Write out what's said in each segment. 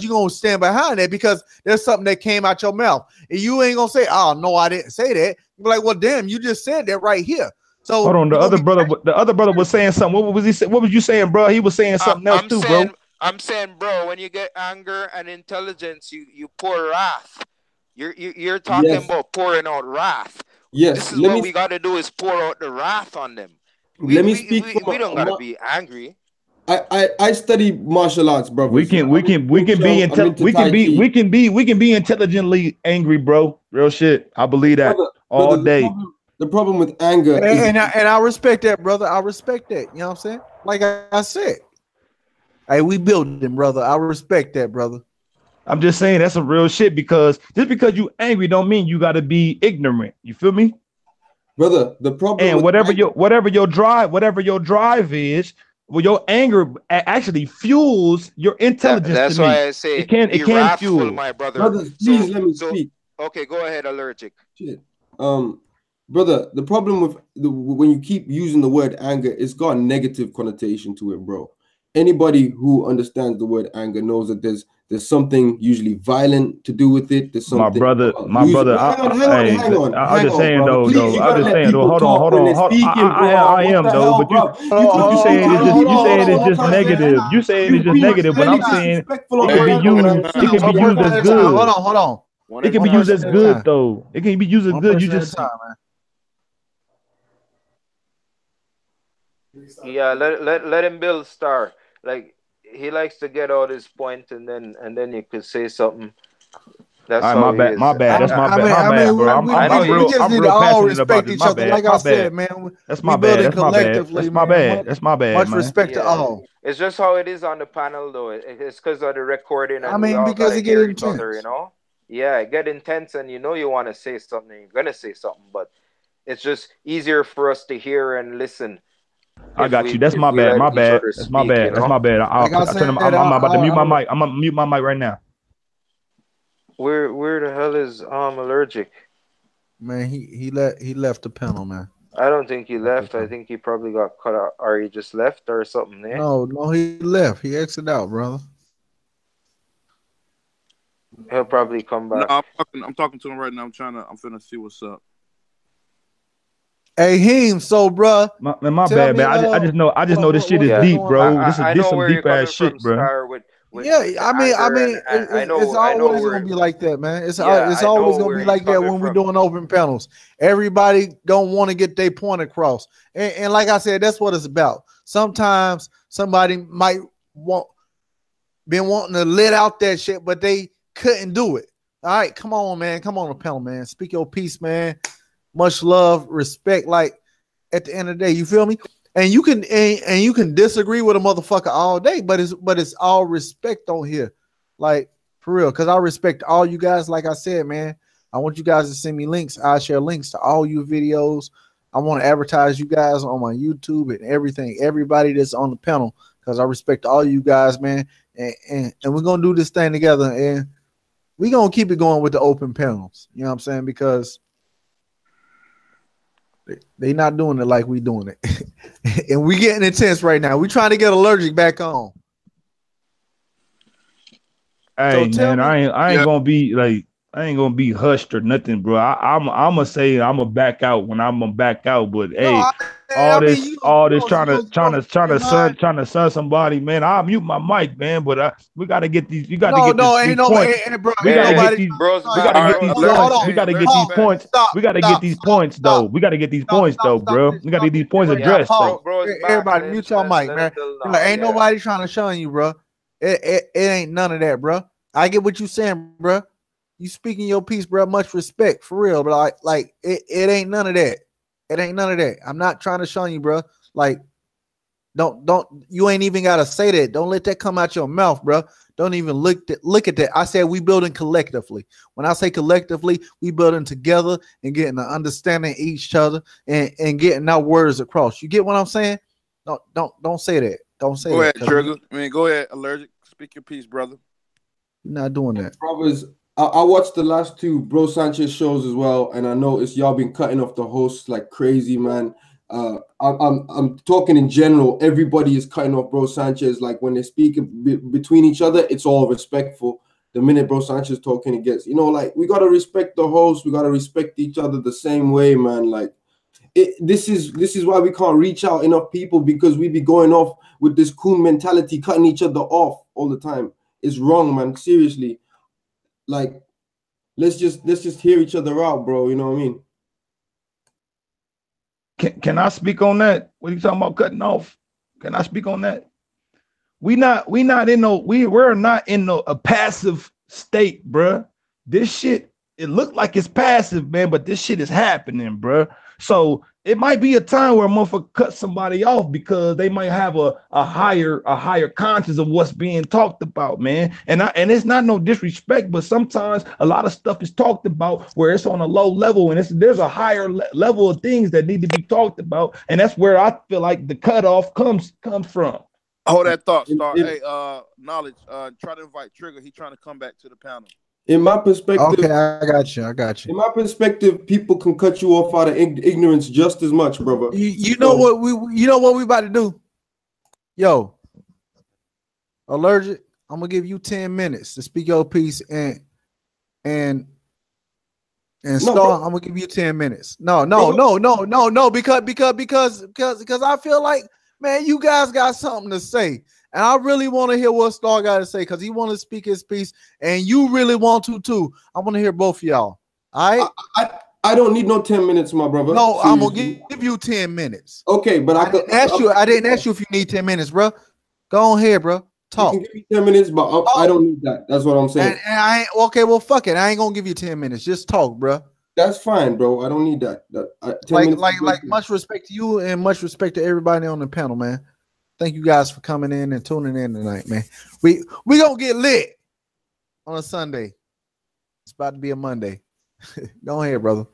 you gonna stand behind that because there's something that came out your mouth. And you ain't gonna say, Oh no, I didn't say that. You're like, well, damn, you just said that right here. So hold on, the other brother, the other brother was saying something. What was he saying? What was you saying, bro? He was saying something I'm, else I'm too, saying, bro. I'm saying, bro, when you get anger and intelligence, you you pour wrath. You're you, are you are talking yes. about pouring out wrath. Yes. This is let what me, we got to do is pour out the wrath on them. We, let me we, speak. We, we don't got to be angry. I, I I study martial arts, bro. We can we can we can be intel- we can be we can be we can be intelligently angry, bro. Real shit. I believe that brother, all brother, day. The problem, the problem, with anger, and, is- and, I, and I respect that, brother. I respect that. You know what I'm saying? Like I, I said, hey, we built them, brother. I respect that, brother. I'm just saying that's a real shit because just because you angry don't mean you got to be ignorant. You feel me? brother. The problem and whatever anger- your whatever your drive, whatever your drive is, well, your anger actually fuels your intelligence. That, that's why I say it can it can fuel my brother. Brothers, please so, let me so, speak. Okay, go ahead. Allergic. Shit. Um, brother, the problem with the when you keep using the word anger, it's got a negative connotation to it, bro. Anybody who understands the word anger knows that there's there's something usually violent to do with it. There's something. My brother, my brother. Hang on, hang on, hang on. I'm just saying though, though. I'm just saying though. Hold on, hold on, hold on. I, am though, but you, you, saying it's just, you saying it's just negative. You saying it's just negative, but I'm saying it can be used. It can be used as good. Hold on, hold on. It can be used as good though. It can be used as good. You just. Yeah, let let let him build star. Like he likes to get all his point and then and then you could say something. That's right, my bad, my bad. That's my I bad, mean, my bad, I bro. I'm, we, I'm, we, real, just I'm need real to all respect each other. Like I said, man, that's my bad. That's my bad. That's my bad. That's my bad. Much respect to all. It's just how it is on the panel, though. It's because of the recording. I mean, because it get intense, other, you know. Yeah, it get intense, and you know you want to say something. You're gonna say something, but it's just easier for us to hear and listen I got we, you. That's my bad. My bad. That's my bad. You know? That's my bad. I'll, like I'll turn I'm, I'm, I'm, about to mute my mic. I'm gonna mute my mic right now. Where where the hell is um allergic? Man, he he let he left the panel, man. I don't think he left. I think he probably got cut out, or he just left, or something. There. No, no, he left. He exited out, brother. He'll probably come back. No, I'm talking. I'm talking to him right now. I'm trying to. I'm finna see what's up. Hey, him, so bruh. My, man, my bad, man. I, just, I uh, just know, I just know this shit is deep, bro. I, this is this some deep ass shit, bro. With, with yeah, I mean, I mean, it, I know, it's always gonna be like that, man. It's yeah, it's always gonna be like that when we're doing open panels. Everybody don't want to get their point across, and, and like I said, that's what it's about. Sometimes somebody might want been wanting to let out that shit, but they couldn't do it. All right, come on, man. Come on the panel, man. Speak your piece, man much love, respect. Like at the end of the day, you feel me? And you can and, and you can disagree with a motherfucker all day, but it's but it's all respect on here, like for real. Because I respect all you guys. Like I said, man, I want you guys to send me links. I share links to all your videos. I want to advertise you guys on my YouTube and everything. Everybody that's on the panel, because I respect all you guys, man. And, and and we're gonna do this thing together, and we're gonna keep it going with the open panels. You know what I'm saying? Because they not doing it like we doing it, and we getting intense right now. We trying to get allergic back on. Hey so man, me, I ain't I ain't yeah. gonna be like I ain't gonna be hushed or nothing, bro. I, am I'm, I'm gonna say I'm gonna back out when I'm gonna back out, but no, hey, I, all I this, mean, all this trying to, trying to, trying to, son, trying to son somebody, man. I'll mute my mic, man. But uh, we gotta get these. You gotta no, get no, these, ain't these no, points. Ain't, bro, we gotta get these. Bros, we gotta get these points. We gotta get these points. We gotta get these points, though. We gotta get these points, though, bro. We gotta get these points addressed. Everybody, mute your mic, man. Ain't nobody trying to shun you, bro. It ain't none of that, bro. I get what you saying, bro. You speaking your piece, bro. Much respect for real, but like, like it, it ain't none of that. It ain't none of that. I'm not trying to shun you, bro. Like, don't don't you ain't even gotta say that. Don't let that come out your mouth, bro. Don't even look at look at that. I said we building collectively. When I say collectively, we building together and getting an understanding each other and, and getting our words across. You get what I'm saying? Don't don't don't say that. Don't say go that. Go ahead, Trigger. I mean, go ahead, allergic. Speak your piece, brother. You're not doing that. Brothers, I, I watched the last two Bro Sanchez shows as well, and I noticed y'all been cutting off the hosts like crazy, man. uh, I'm I'm talking in general. Everybody is cutting off Bro Sanchez. Like when they speak between each other, it's all respectful. The minute Bro Sanchez talking, it gets you know like we gotta respect the host. We gotta respect each other the same way, man. Like it, this is this is why we can't reach out enough people because we be going off with this coon mentality, cutting each other off all the time. It's wrong, man. Seriously, like let's just let's just hear each other out, bro. You know what I mean? Can, can I speak on that? What are you talking about cutting off? Can I speak on that? We not we not in no we we're not in no a passive state, bruh. This shit it looked like it's passive, man, but this shit is happening, bruh. So it might be a time where a motherfucker cut somebody off because they might have a, a higher a higher conscience of what's being talked about, man. And I, and it's not no disrespect, but sometimes a lot of stuff is talked about where it's on a low level, and it's there's a higher le- level of things that need to be talked about, and that's where I feel like the cutoff comes comes from. Hold that thought, Star. Hey, uh, knowledge. Uh, try to invite Trigger. He trying to come back to the panel in my perspective, okay, I got you. I got you. In my perspective, people can cut you off out of ignorance just as much, brother. You, you know what we you know what we about to do? Yo, allergic. I'm gonna give you 10 minutes to speak your piece and and and no, Star, I'm gonna give you 10 minutes. No, no, no, no, no, no, because because because because because I feel like man, you guys got something to say. And I really want to hear what Star got to say because he want to speak his piece, and you really want to too. I want to hear both of y'all. All right. I, I, I don't need no 10 minutes, my brother. No, Seriously. I'm gonna give, give, you 10 minutes. Okay, but I, I didn't ask you. I didn't ask you if you need 10 minutes, bro. Go on here, bro. Talk. give me 10 minutes, but I, I, don't need that. That's what I'm saying. And, and I ain't okay. Well, fuck it. I ain't gonna give you 10 minutes. Just talk, bro. That's fine, bro. I don't need that. that like, like, like, much respect to you and much respect to everybody on the panel, man. Thank you guys for coming in and tuning in tonight, man. We we gonna get lit on a Sunday. It's about to be a Monday. Go ahead, brother.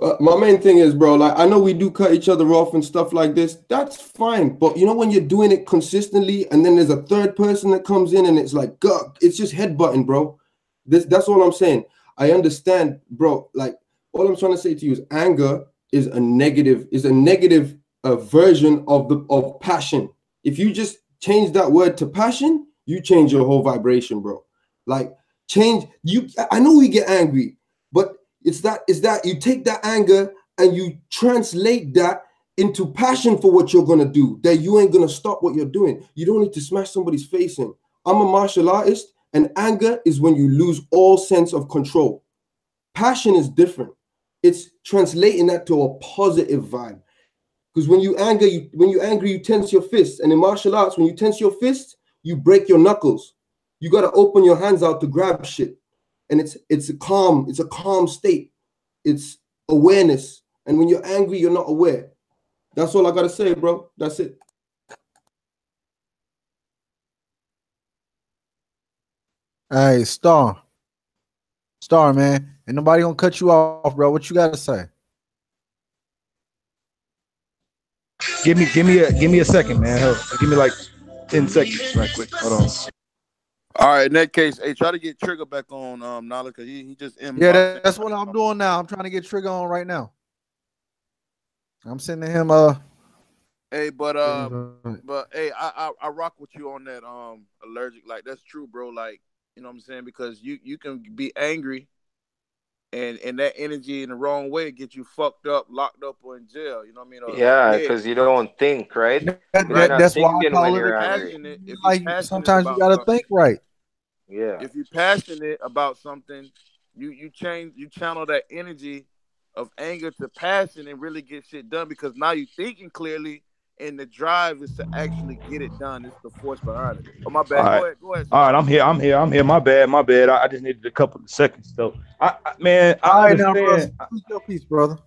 Uh, my main thing is, bro, like I know we do cut each other off and stuff like this. That's fine, but you know when you're doing it consistently, and then there's a third person that comes in, and it's like, God, it's just headbutting, bro. This that's all I'm saying. I understand, bro. Like all I'm trying to say to you is, anger is a negative, is a negative a version of the of passion. If you just change that word to passion, you change your whole vibration, bro. Like change you I know we get angry, but it's that it's that you take that anger and you translate that into passion for what you're gonna do. That you ain't gonna stop what you're doing. You don't need to smash somebody's face in. I'm a martial artist, and anger is when you lose all sense of control. Passion is different. It's translating that to a positive vibe. Because when you anger, you when you angry, you tense your fists. And in martial arts, when you tense your fist, you break your knuckles. You gotta open your hands out to grab shit. And it's it's a calm, it's a calm state. It's awareness. And when you're angry, you're not aware. That's all I gotta say, bro. That's it. Hey, Star. Star, man. Ain't nobody gonna cut you off, bro. What you gotta say? Give me, give me a, give me a second, man. Hold, give me like ten seconds, right quick. Hold on. All right. In that case, hey, try to get Trigger back on, um, Nala, because he, he just yeah. That, that's what I'm doing now. I'm trying to get Trigger on right now. I'm sending him uh. Hey, but uh, but hey, I, I I rock with you on that um allergic. Like that's true, bro. Like you know what I'm saying because you you can be angry and and that energy in the wrong way get you fucked up, locked up, or in jail. You know what I mean? Or yeah, because you don't think right. That, that, that's why I call it passionate. If like sometimes you gotta think right. Yeah. If you're passionate about something, you you change you channel that energy of anger to passion and really get shit done because now you're thinking clearly and the drive is to actually get it done. It's the force behind it. Oh my bad. All right. Go ahead. Go ahead. All right, I'm here. I'm here. I'm here. My bad. My bad. I, I just needed a couple of seconds though. I, I man, I All right, understand. Now, your piece, brother.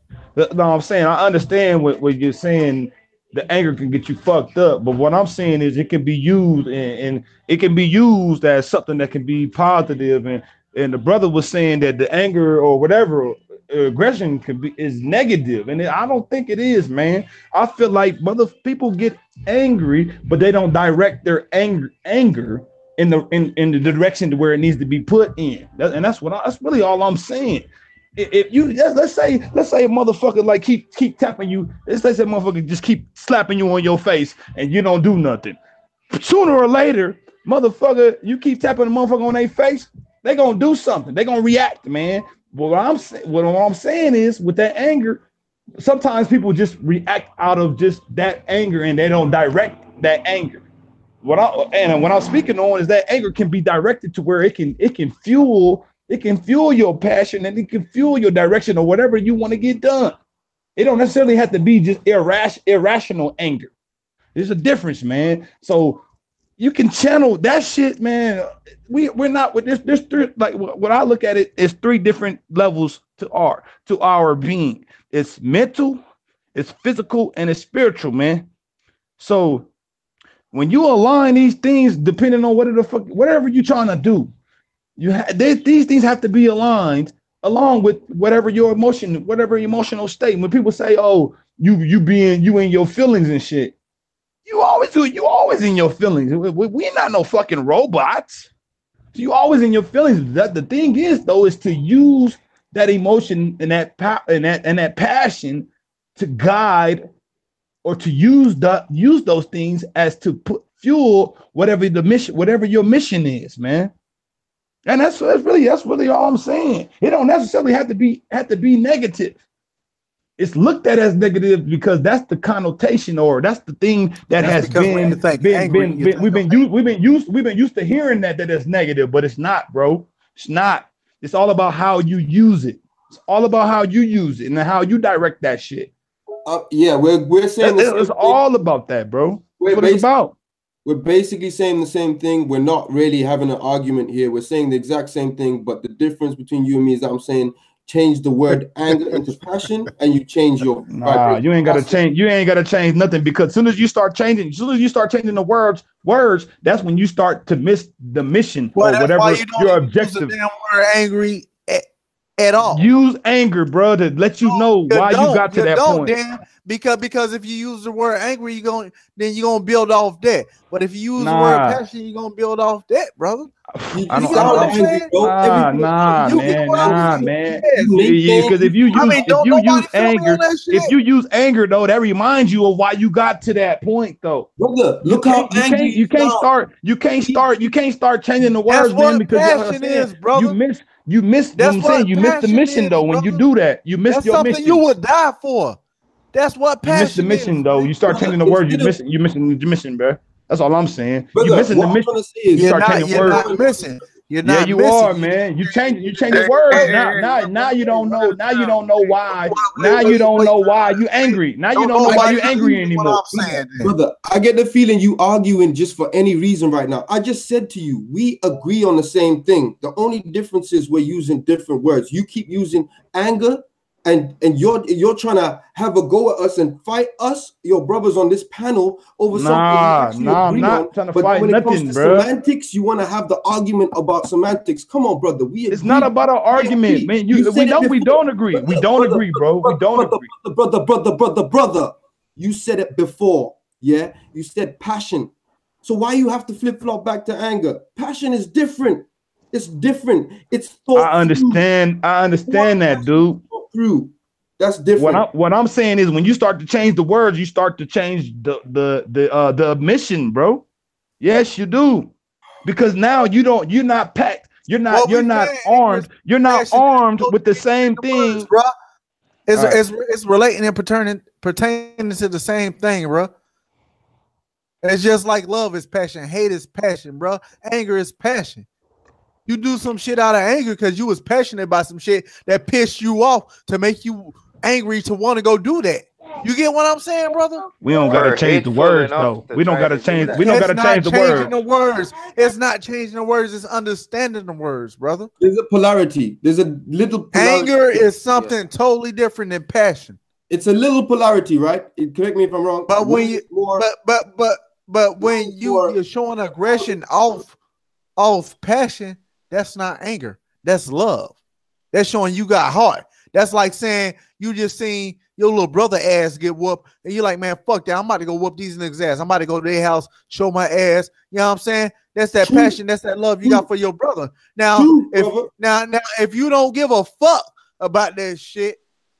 No, I'm saying I understand what, what you're saying. The anger can get you fucked up, but what I'm saying is it can be used and, and it can be used as something that can be positive. positive and and the brother was saying that the anger or whatever Uh, aggression can be is negative, and I don't think it is, man. I feel like mother people get angry, but they don't direct their anger anger in the in, in the direction to where it needs to be put in, that, and that's what I, that's really all I'm saying. if you let's say let's say a motherfucker like keep keep tapping you, let's say that motherfucker just keep slapping you on your face and you don't do nothing. Sooner or later, motherfucker, you keep tapping the motherfucker on their face, they gonna do something. They gonna react, man. What I'm what I'm saying is with that anger, sometimes people just react out of just that anger and they don't direct that anger. What I and what I'm speaking on is that anger can be directed to where it can it can fuel it can fuel your passion and it can fuel your direction or whatever you want to get done. It don't necessarily have to be just irras- irrational anger. There's a difference, man. So you can channel that shit, man. We we're not with this. There's three like what I look at it is three different levels to our to our being. It's mental, it's physical, and it's spiritual, man. So when you align these things, depending on what the fuck, whatever you're trying to do, you have these things have to be aligned along with whatever your emotion, whatever emotional state. When people say, "Oh, you you being you in your feelings and shit," you always do. You always in your feelings. We, are not no fucking robots. So you always in your feelings. That the thing is though is to use that emotion and that power and that and that passion to guide or to use the use those things as to put fuel whatever the mission, whatever your mission is, man. And that's that's really that's really all I'm saying. It don't necessarily have to be have to be negative. It's looked at as negative because that's the connotation or that's the thing that that's has been, been, been, been we've been used we've been used we've been used to hearing that that is negative, but it's not, bro. It's not. It's all about how you use it. It's all about how you use it and how you direct that shit. Uh, yeah, we're we're saying it's all about that, bro. Wait, what it's about we're basically saying the same thing. We're not really having an argument here. We're saying the exact same thing, but the difference between you and me is that I'm saying change the word anger into passion and you change your nah, you ain't gotta change you ain't gotta change nothing because as soon as you start changing as soon as you start changing the words words that's when you start to miss the mission well, or whatever you your objective damn word angry at all. Use anger, bro, to let you know you why you got to you that point. Dan, because because if you use the word angry, you're going then you're gonna build off that. But if you use nah. the word passion, you're gonna build off that, brother. You, I don't, I don't, nah, nah, man, nah, man. Because if you use, I mean, if you use anger, if you use anger, though, that reminds you of why you got to that point, though. Look, look how you can't, you can't start, you can't start, you can't start changing the words, man, because passion is, brother. you miss you missed. That's what I'm saying. You missed the mission is, though. Brother. When you do that, you missed That's your something mission. You would die for. That's what passion. You missed the mission is, though. You start changing the word. You missing. You missing the mission, bro. That's all I'm saying. you missing the mission. You start changing words. Not missing. You're not yeah, you missing. are, man. You change you change the words. Now, now, now you don't know. Now you don't know why. Now you don't know why you angry. Now you don't know why you angry anymore. Brother, I get the feeling you arguing just for any reason right now. I just said to you, we agree on the same thing. The only difference is we're using different words. You keep using anger and and you're you're trying to have a go at us and fight us, your brothers on this panel over nah, something. Nah, I'm not on. trying to but fight when nothing, it comes to bro. semantics, you want to have the argument about semantics. Come on, brother. We it's not about an argument, man. You, you we know we don't agree. Brother, we don't brother, agree, bro. Brother, we don't brother, agree. Brother, brother, brother, brother. You said it before. Yeah, you said passion. So why you have to flip flop back to anger? Passion is different. It's different. It's thought. I understand. Through. I understand that, dude. Through. That's different. What I'm what I'm saying is when you start to change the words, you start to change the the the uh the mission, bro. Yes, you do. Because now you don't you're not packed, you're not well, you're not armed, you're not armed with the same thing. Words, bro. It's, right. it's it's relating and pertaining pertaining to the same thing, bro. It's just like love is passion, hate is passion, bro. Anger is passion. You do some shit out of anger because you was passionate about some shit that pissed you off to make you angry to want to go do that. You get what I'm saying, brother? We don't gotta change the words though. We don't gotta change. We don't gotta change the words. The words. It's not changing the words. It's understanding the words, brother. There's a polarity. There's a little. Polarity. Anger is something yeah. totally different than passion. It's a little polarity, right? Correct me if I'm wrong. But when you, more, but but but but when you you're showing aggression off off passion, that's not anger. That's love. That's showing you got heart. That's like saying you just seen your little brother ass get whooped, and you're like, man, fuck that. I'm about to go whoop these niggas ass. I'm about to go to their house, show my ass. You know what I'm saying? That's that passion. That's that love you got for your brother. Now, if now now if you don't give a fuck about that shit.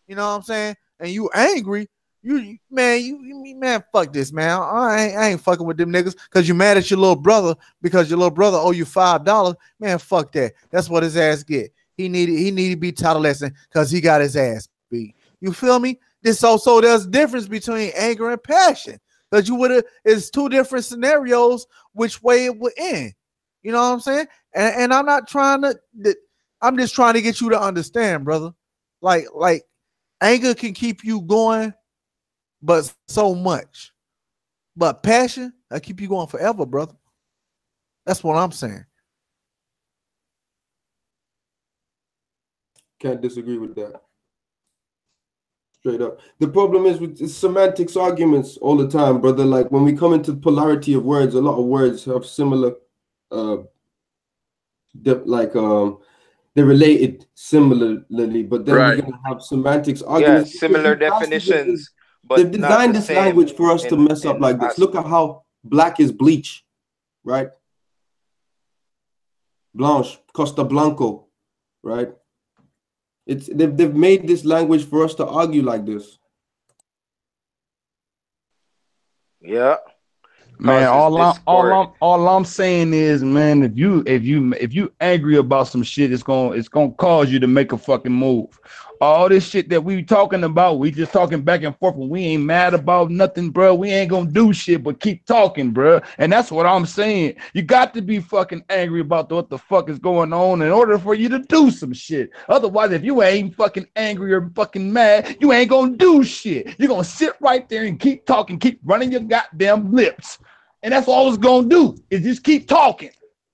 You know what I'm saying? And you angry, you man, you, you man, fuck this, man. I ain't, I ain't fucking with them niggas because you mad at your little brother because your little brother owe you five dollars. Man, fuck that. That's what his ass get. He needed he needed to be taught a lesson because he got his ass beat. You feel me? This also there's difference between anger and passion. Because you would have it's two different scenarios which way it would end. You know what I'm saying? And, and I'm not trying to I'm just trying to get you to understand, brother. Like, like anger can keep you going, but so much. But passion, I keep you going forever, brother. That's what I'm saying. Can't disagree with that. Straight up. The problem is with semantics arguments all the time, brother. Like when we come into polarity of words, a lot of words have similar uh like um they're related similarly, but then right. we're gonna have semantics arguments. Yeah, similar definitions. But they've designed the this language for us in, to mess up like this. Look at how black is bleach, right? Blanche, Costa Blanco, right? It's they've, they've made this language for us to argue like this. Yeah. Man, all I'm, all I'm all I'm saying is, man, if you if you if you angry about some shit, it's gonna it's gonna cause you to make a fucking move all this shit that we talking about, we just talking back and forth, and we ain't mad about nothing, bro. We ain't gonna do shit but keep talking, bro. And that's what I'm saying. You got to be fucking angry about what the fuck is going on in order for you to do some shit. Otherwise, if you ain't fucking angry or fucking mad, you ain't gonna do shit. You're gonna sit right there and keep talking, keep running your goddamn lips. And that's all it's gonna do is just keep talking.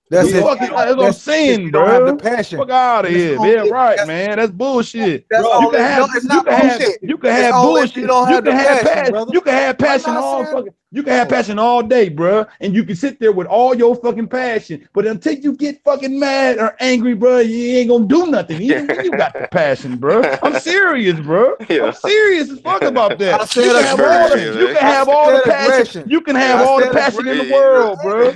That's it. Fucking, that's what I'm saying, bro. Have the passion. Fuck out of here. Yeah, right, that's, man. That's bullshit. That's bro, you can have, you can have, you can have bullshit. You, don't have you can have passion, passion you can have passion all fucking. You can have passion all day, bro, and you can sit there with all your fucking passion. But until you get fucking mad or angry, bro, you ain't gonna do nothing. Even when you got the passion, bro. I'm serious, bro. Yeah. I'm serious as fuck about that. You can, have all, the, you can have all the passion. You can have all the passion in the world, bro.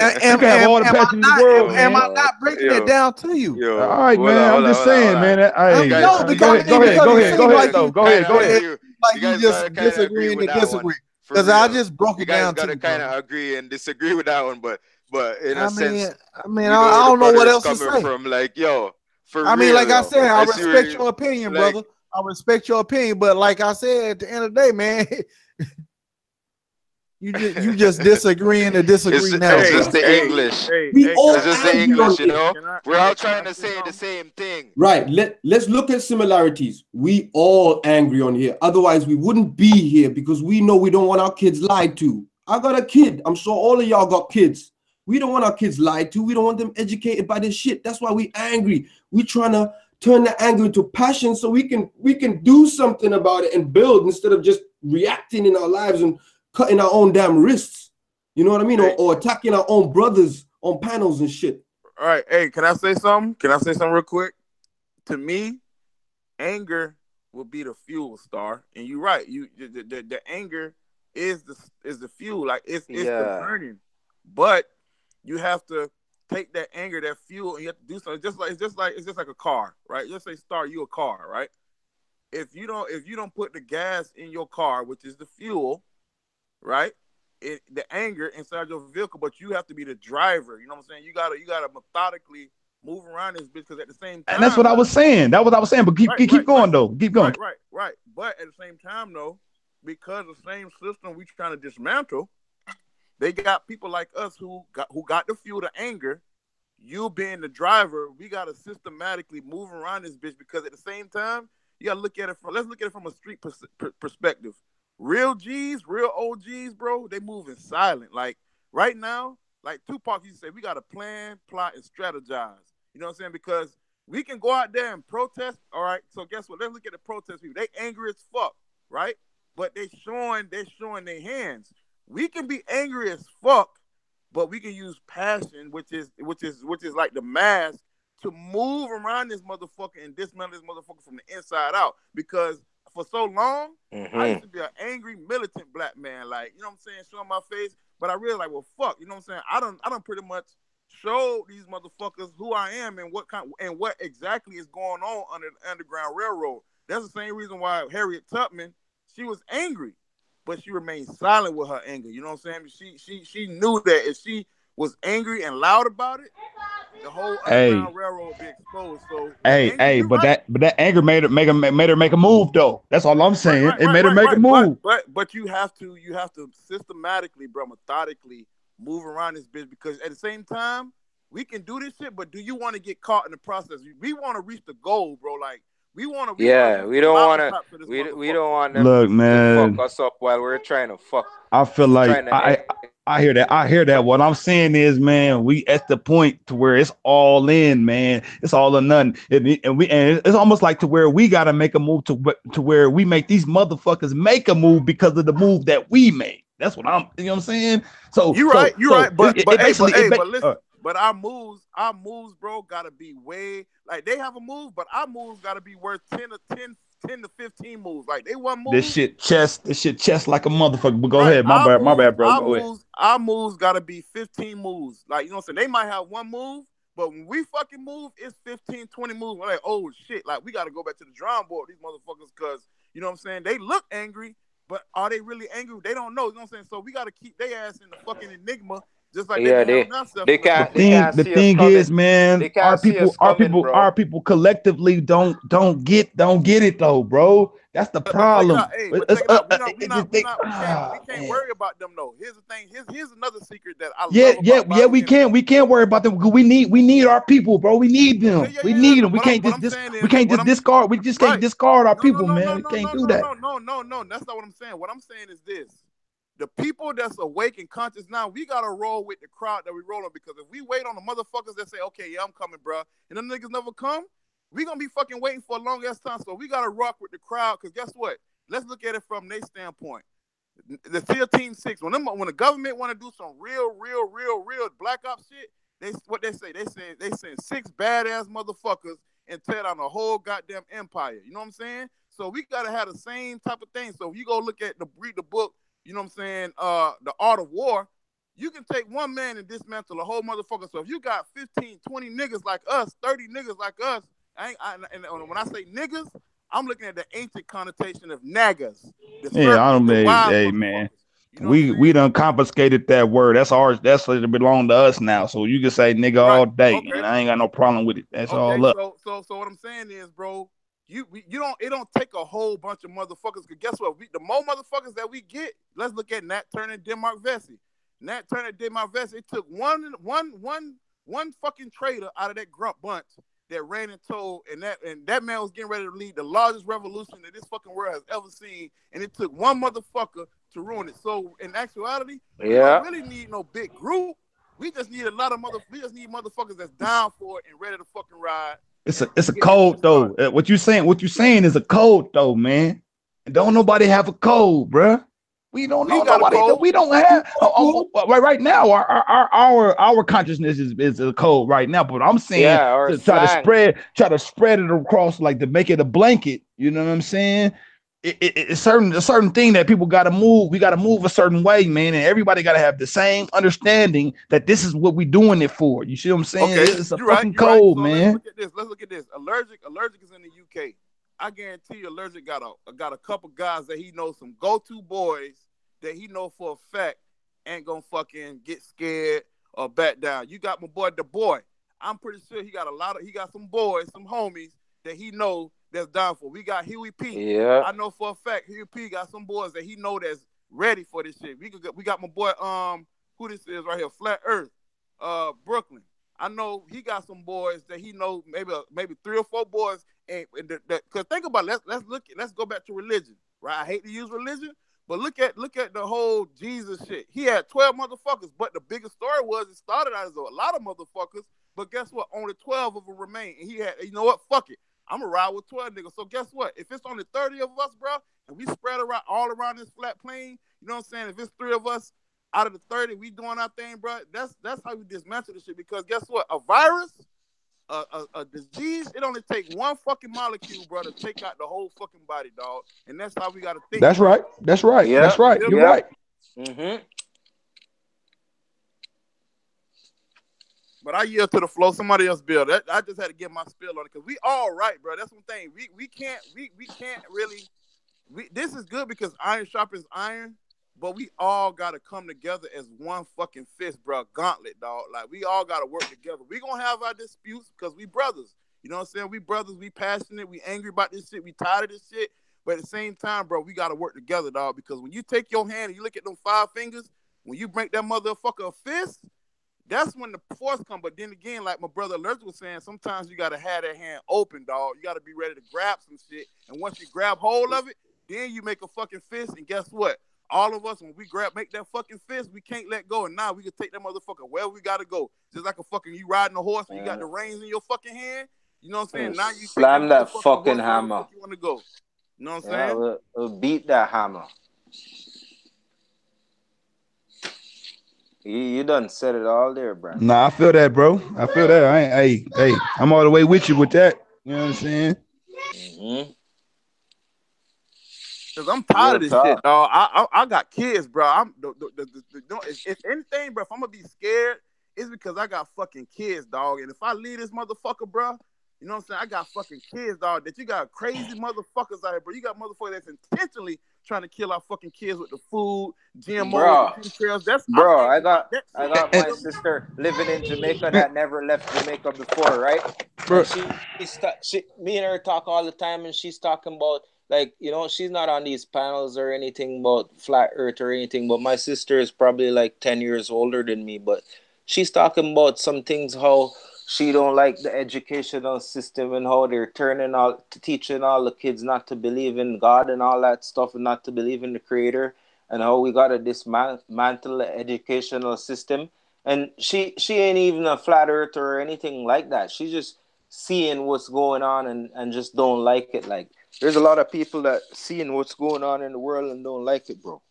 And, and, you have all the passion in the world. Am, am I not breaking yo, it down to you? Yo, all right, man. I'm just saying, man. I, no, because, go ahead, go ahead, go ahead, go ahead, go ahead, go ahead. Like you just disagreeing to disagree. Because I just broke it down. You gotta kind of agree and disagree with that one, but but in a sense, I mean, I don't know what else to say. From like, yo, for I mean, like I said, I respect your opinion, brother. I respect your opinion, but like I said, at the end of the day, man. You just you just disagreeing to disagree it's, now. It's just the English. Hey, hey, it's just the English, you know. We're all trying to say the same thing. Right. Let Let's look at similarities. We all angry on here. Otherwise, we wouldn't be here because we know we don't want our kids lied to. I got a kid. I'm sure all of y'all got kids. We don't want our kids lied to. We don't want them educated by this shit. That's why we angry. We trying to turn the anger into passion so we can we can do something about it and build instead of just reacting in our lives and cutting our own damn wrists. You know what I mean? Or, or attacking our own brothers on panels and shit. All right. Hey, can I say something? Can I say something real quick? To me, anger will be the fuel star. And you're right. You the, the, the anger is the is the fuel. Like it's it's yeah. the burning. But you have to take that anger, that fuel, and you have to do something. Just like it's just like it's just like a car, right? Just say star, you a car, right? If you don't if you don't put the gas in your car, which is the fuel, right? It, the anger inside your vehicle, but you have to be the driver. You know what I'm saying? You gotta you gotta methodically move around this bitch because at the same time, and that's what I was saying. That was what I was saying. But keep right, keep, right, going right. though. Keep going. Right, right, right. But at the same time, though, because the same system we trying to dismantle, they got people like us who got who got the fuel to anger. You being the driver, we gotta systematically move around this bitch because at the same time, you gotta look at it from let's look at it from a street pers- perspective real G's, real OGs, bro, they moving silent. Like right now, like Tupac used to say, we got to plan, plot, and strategize. You know what I'm saying? Because we can go out there and protest. All right. So guess what? Let's look at the protest people. They angry as fuck, right? But they showing they showing their hands. We can be angry as fuck, but we can use passion, which is which is which is like the mask to move around this motherfucker and dismantle this motherfucker from the inside out. Because for so long, mm-hmm. I used to be an angry militant black man, like you know what I'm saying, showing my face. But I realized, like, well, fuck, you know what I'm saying? I don't, I don't pretty much showed these motherfuckers who I am and what kind and what exactly is going on under the Underground Railroad. That's the same reason why Harriet Tubman, she was angry, but she remained silent with her anger. You know what I'm saying? She she she knew that if she was angry and loud about it, the whole hey. railroad be exposed. So hey, hey, but right. that but that anger made her make her made her make a move though. That's all I'm saying. Right, right, it made her make a move. But, but but you have to you have to systematically, bro, methodically move around this bitch because at the same time we can do this shit, but do you want to get caught in the process? We want to reach the goal, bro. Like we want to. Yeah, we don't want to. We, we don't want to look, man. Fuck us up while we're trying to fuck. I feel like I, I hear that. I hear that. What I'm saying is, man, we at the point to where it's all in, man. It's all or nothing, and, and we and it's almost like to where we gotta make a move to to where we make these motherfuckers make a move because of the move that we made. That's what I'm. You know what I'm saying? So you're so, right. You're so right. But, it, but, it hey, but, hey, but listen. Uh, but our moves, our moves, bro, gotta be way like they have a move, but our moves gotta be worth 10 to 10, 10 to 15 moves. Like they want moves. This shit chest, this shit chest like a motherfucker. But go right. ahead, my bad, moves, my bad, bro. Our go moves, ahead. our moves gotta be 15 moves. Like you know what I'm saying? They might have one move, but when we fucking move, it's 15, 20 moves. We're like, oh shit, like we gotta go back to the drawing board, these motherfuckers, cause you know what I'm saying? They look angry, but are they really angry? They don't know. You know what I'm saying? So we gotta keep their ass in the fucking enigma just like yeah, they, they, they can't. The thing, the thing is, man, our people, our people, bro. our people collectively don't don't get don't get it though, bro. That's the problem. we, can't, ah, worry about them though. Here's the thing. Here's here's another secret that I yeah yeah yeah we can't we can't worry about them we need we need our people, bro. We need them. Yeah, yeah, we yeah, need them. We can't just, just we can't just discard. We just can't discard our people, man. We can't do that. No no no no. That's not what I'm saying. What I'm saying is this the people that's awake and conscious now, we gotta roll with the crowd that we rolling because if we wait on the motherfuckers that say, okay, yeah, I'm coming, bro, and them niggas never come, we gonna be fucking waiting for a long ass time. So we gotta rock with the crowd because guess what? Let's look at it from their standpoint. The SEAL Team Six, when them, when the government want to do some real, real, real, real black ops shit, they what they say, they say they send six badass motherfuckers and tear down the whole goddamn empire. You know what I'm saying? So we gotta have the same type of thing. So if you go look at the read the book you know what I'm saying, uh, the art of war, you can take one man and dismantle a whole motherfucker. So if you got 15, 20 niggas like us, 30 niggas like us, I ain't, I, and when I say niggas, I'm looking at the ancient connotation of nagas. Yeah, I don't mean, hey man. You know we we done confiscated that word. That's ours. That's what it belong to us now. So you can say nigga right. all day, okay. and I ain't got no problem with it. That's okay. all up. So, so so what I'm saying is, bro, you you don't it don't take a whole bunch of motherfuckers. Cause guess what? We, the more motherfuckers that we get, let's look at Nat Turner, and Denmark Vesey. Nat Turner, Denmark Vesey. It took one one one one fucking traitor out of that grump bunch that ran and told, and that and that man was getting ready to lead the largest revolution that this fucking world has ever seen, and it took one motherfucker to ruin it. So in actuality, yeah. we don't really need no big group. We just need a lot of mother. We just need motherfuckers that's down for it and ready to fucking ride it's a it's a code though. What you saying? What you saying is a code though, man. And don't nobody have a code, bruh. We don't know nobody. We don't have oh, oh, oh, right right now. Our our our our consciousness is, is a code right now. But I'm saying yeah, to try to spread try to spread it across like to make it a blanket. You know what I'm saying? It, it, it's certain a certain thing that people got to move. We got to move a certain way, man, and everybody got to have the same understanding that this is what we're doing it for. You see what I'm saying? Okay, it's a fucking right, cold, right. so man. Let's look at this. Let's look at this. Allergic, allergic is in the UK. I guarantee you, allergic got a got a couple guys that he knows some go to boys that he know for a fact ain't gonna fucking get scared or back down. You got my boy, the boy. I'm pretty sure he got a lot of he got some boys, some homies that he know that's down for. We got Huey P. Yeah. I know for a fact Huey P got some boys that he know that's ready for this shit. We could we got my boy um who this is right here, Flat Earth, uh Brooklyn. I know he got some boys that he know maybe maybe three or four boys and because think about it, let's let's look let's go back to religion right. I hate to use religion, but look at look at the whole Jesus shit. He had twelve motherfuckers, but the biggest story was it started out as a lot of motherfuckers, but guess what? Only twelve of them remain, and he had you know what? Fuck it. I'm gonna ride with 12 niggas. So guess what? If it's only 30 of us, bro, and we spread around all around this flat plane, you know what I'm saying? If it's three of us out of the 30, we doing our thing, bro. That's that's how we dismantle this shit. Because guess what? A virus, a, a, a disease, it only take one fucking molecule, bro, to take out the whole fucking body, dog. And that's how we gotta think. That's right. That's right. Yeah. That's right. You're right. Mm-hmm. But I yield to the flow. Somebody else build. That, I just had to get my spill on it because we all right, bro. That's one thing. We we can't we we can't really. We this is good because iron sharpens iron, but we all gotta come together as one fucking fist, bro. Gauntlet, dog. Like we all gotta work together. We gonna have our disputes because we brothers. You know what I'm saying? We brothers. We passionate. We angry about this shit. We tired of this shit. But at the same time, bro, we gotta work together, dog. Because when you take your hand and you look at them five fingers, when you break that motherfucker a fist that's when the force come. But then again, like my brother Lurch was saying, sometimes you gotta have that hand open, dog. You gotta be ready to grab some shit. And once you grab hold of it, then you make a fucking fist. And guess what? All of us, when we grab, make that fucking fist, we can't let go. And now we can take that motherfucker where we gotta go. Just like a fucking you riding a horse and you got the reins in your fucking hand. You know what I'm saying? Mm. Now you slam that, that fucking hammer. You want to go? You know what I'm yeah, saying? We'll, we'll beat that hammer. You, you done said it all there, bro. Nah, I feel that, bro. I feel that. I ain't, hey, hey, I'm all the way with you with that. You know what I'm saying? Mm-hmm. Cause I'm tired of this shit, dog. I, I, I got kids, bro. I'm the, the, the, the, if, if anything, bro. If I'm gonna be scared, it's because I got fucking kids, dog. And if I leave this motherfucker, bro, you know what I'm saying? I got fucking kids, dog. That you got crazy motherfuckers out here, bro. You got motherfuckers that's intentionally trying to kill our fucking kids with the food, GMO, bro. trails. That's bro. I, I got I got my sister living in Jamaica that never left Jamaica before, right? Bro, she, she, she, me and her talk all the time, and she's talking about like you know she's not on these panels or anything about flat Earth or anything. But my sister is probably like ten years older than me, but she's talking about some things how she don't like the educational system and how they're turning all teaching all the kids not to believe in God and all that stuff and not to believe in the creator and how we gotta dismantle the educational system. And she she ain't even a flat earther or anything like that. She's just seeing what's going on and, and just don't like it. Like there's a lot of people that seeing what's going on in the world and don't like it, bro.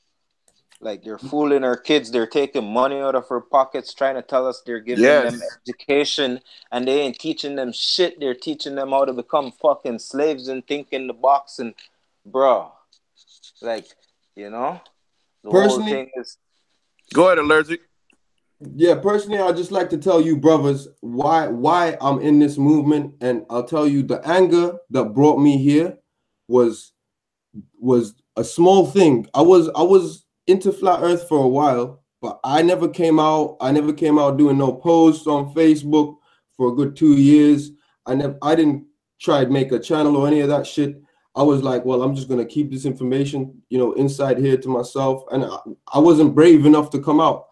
Like they're fooling our kids. They're taking money out of our pockets, trying to tell us they're giving yes. them education, and they ain't teaching them shit. They're teaching them how to become fucking slaves and think in the box. And bro, like you know, the personally, whole thing is. Go ahead, allergic. Yeah, personally, I'd just like to tell you, brothers, why why I'm in this movement, and I'll tell you the anger that brought me here was was a small thing. I was I was into flat earth for a while, but I never came out. I never came out doing no posts on Facebook for a good two years. I never I didn't try to make a channel or any of that shit. I was like, well, I'm just gonna keep this information, you know, inside here to myself. And I, I wasn't brave enough to come out.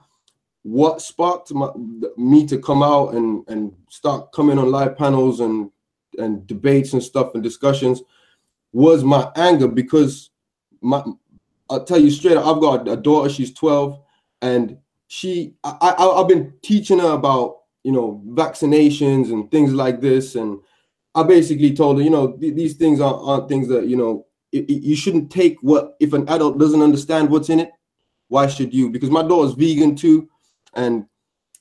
What sparked my, me to come out and and start coming on live panels and and debates and stuff and discussions was my anger because my I'll tell you straight up, I've got a daughter, she's 12, and she I, I I've been teaching her about you know vaccinations and things like this, and I basically told her, you know, th- these things aren't, aren't things that you know it, it, you shouldn't take what if an adult doesn't understand what's in it, why should you? Because my daughter's vegan too, and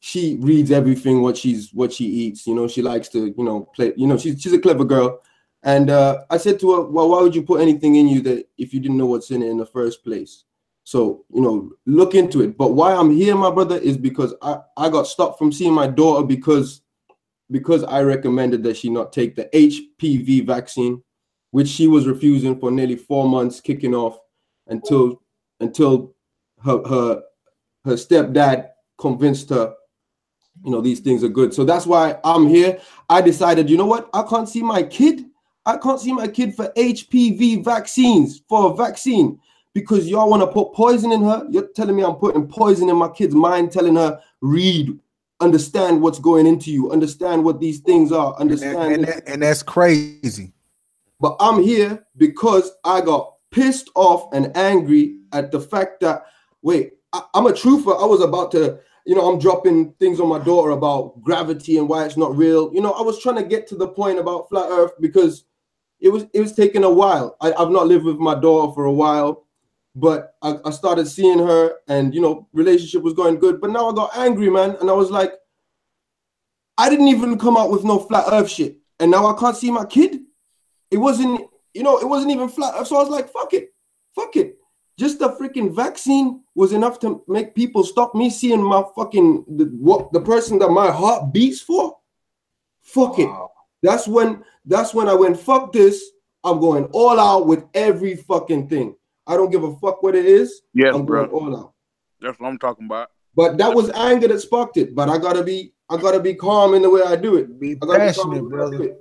she reads everything what she's what she eats. You know, she likes to you know play. You know, she's she's a clever girl, and uh, I said to her, well, why would you put anything in you that if you didn't know what's in it in the first place? So, you know, look into it. But why I'm here, my brother, is because I, I got stopped from seeing my daughter because because I recommended that she not take the HPV vaccine, which she was refusing for nearly four months, kicking off until until her her her stepdad convinced her, you know, these things are good. So that's why I'm here. I decided, you know what? I can't see my kid I can't see my kid for HPV vaccines for a vaccine because y'all want to put poison in her. You're telling me I'm putting poison in my kid's mind, telling her read, understand what's going into you, understand what these things are, understand. And, and, that, and that's crazy. But I'm here because I got pissed off and angry at the fact that wait, I, I'm a truther. I was about to you know, I'm dropping things on my daughter about gravity and why it's not real. You know, I was trying to get to the point about flat Earth because it was it was taking a while. I, have not lived with my daughter for a while, but I, I started seeing her, and you know, relationship was going good. But now I got angry, man, and I was like, I didn't even come out with no flat Earth shit, and now I can't see my kid. It wasn't, you know, it wasn't even flat Earth. So I was like, fuck it, fuck it. Just the freaking vaccine was enough to make people stop me seeing my fucking the, what the person that my heart beats for. Fuck wow. it. That's when that's when I went, fuck this. I'm going all out with every fucking thing. I don't give a fuck what it is. Yeah, I'm bro. all out. That's what I'm talking about. But that was anger that sparked it. But I gotta be, I gotta be calm in the way I do it. Be passionate, be brother.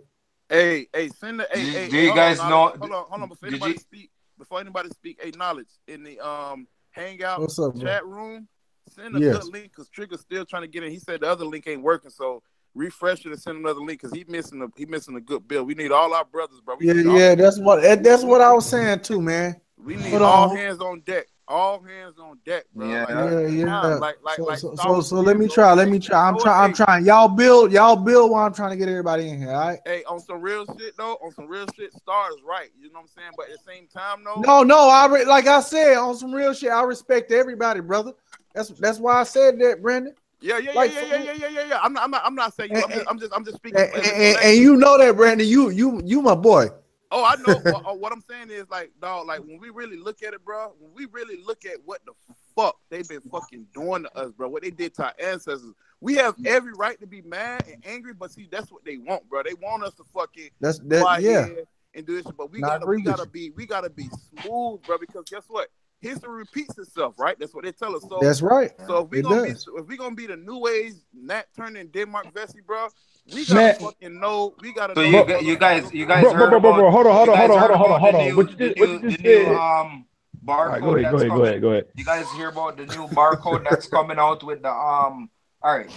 Hey, hey, send the. Hey, do, hey, do you guys on, know? Hold on, hold on. Before anybody you, speak, before anybody speak, acknowledge in the um hangout up, chat bro? room. Send a yes. good link because Trigger's still trying to get in. He said the other link ain't working, so refresh it and send another link because he missing a he missing a good bill. We need all our brothers, bro. We yeah, yeah, that's what that's what I was saying too, man. We need Hold all on. hands on deck. All hands on deck, bro. Yeah, like, yeah, yeah. Like, like, so, like, so, so, so let me try. Let me try. I'm trying. I'm trying. Y'all build. Y'all build while I'm trying to get everybody in here. All right. Hey, on some real shit though. On some real shit, stars right. You know what I'm saying? But at the same time, though. No, no. I re- like I said on some real shit. I respect everybody, brother. That's that's why I said that, Brandon. Yeah, yeah, like, yeah, yeah, yeah, yeah, yeah, yeah. I'm not, I'm not, I'm not saying you. I'm, eh, just, I'm just, I'm just speaking. Eh, eh, and, and, and, you know that, Brandon. You, you, you, my boy. Oh, I know. what, uh, what I'm saying is like, dog. Like when we really look at it, bro. When we really look at what the fuck they've been fucking doing to us, bro. What they did to our ancestors. We have every right to be mad and angry, but see, that's what they want, bro. They want us to fucking that's that, yeah. And do this, but we gotta, we gotta be, we gotta be smooth, bro. Because guess what? History repeats itself, right? That's what they tell us. So that's right. So if we gonna does. be if we gonna be the new age Nat Turner and Denmark Vesey, bro, we gotta Man. fucking know. We gotta. So know you, you guys, you guys, bro, bro, bro, bro, bro, hold on, hold on, hold on, hold on, hold on, hold on. What you, what you just said? Um, barcode. Right, go ahead, go ahead, go ahead, go ahead. You guys hear about the new barcode that's coming out with the um? All right,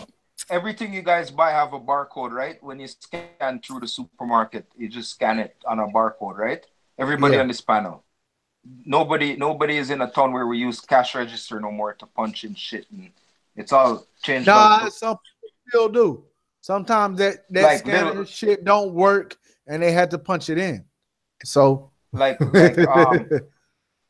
everything you guys buy have a barcode, right? When you scan through the supermarket, you just scan it on a barcode, right? Everybody yeah. on this panel nobody nobody is in a town where we use cash register no more to punch in shit and it's all changed. Nah, some still do. Sometimes that that like scanner little, shit don't work and they had to punch it in. So like, like um,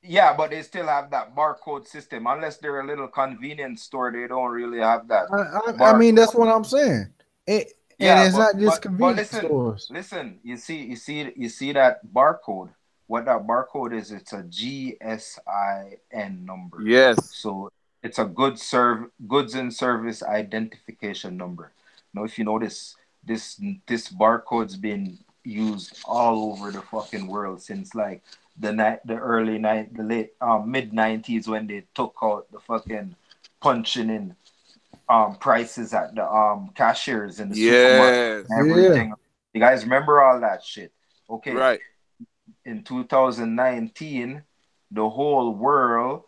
yeah, but they still have that barcode system. Unless they're a little convenience store, they don't really have that. I, I, I mean, that's what I'm saying. It, yeah, and it's but, not just but, convenience but listen, stores. Listen, you see, you see, you see that barcode what that barcode is, it's a GSIN number. Yes. So it's a good serve goods and service identification number. Now, if you notice, this this barcode's been used all over the fucking world since like the night the early night the late um, mid 90s when they took out the fucking punching in um prices at the um cashiers in the yes. supermarket everything. Yeah. You guys remember all that shit? Okay. Right in 2019, the whole world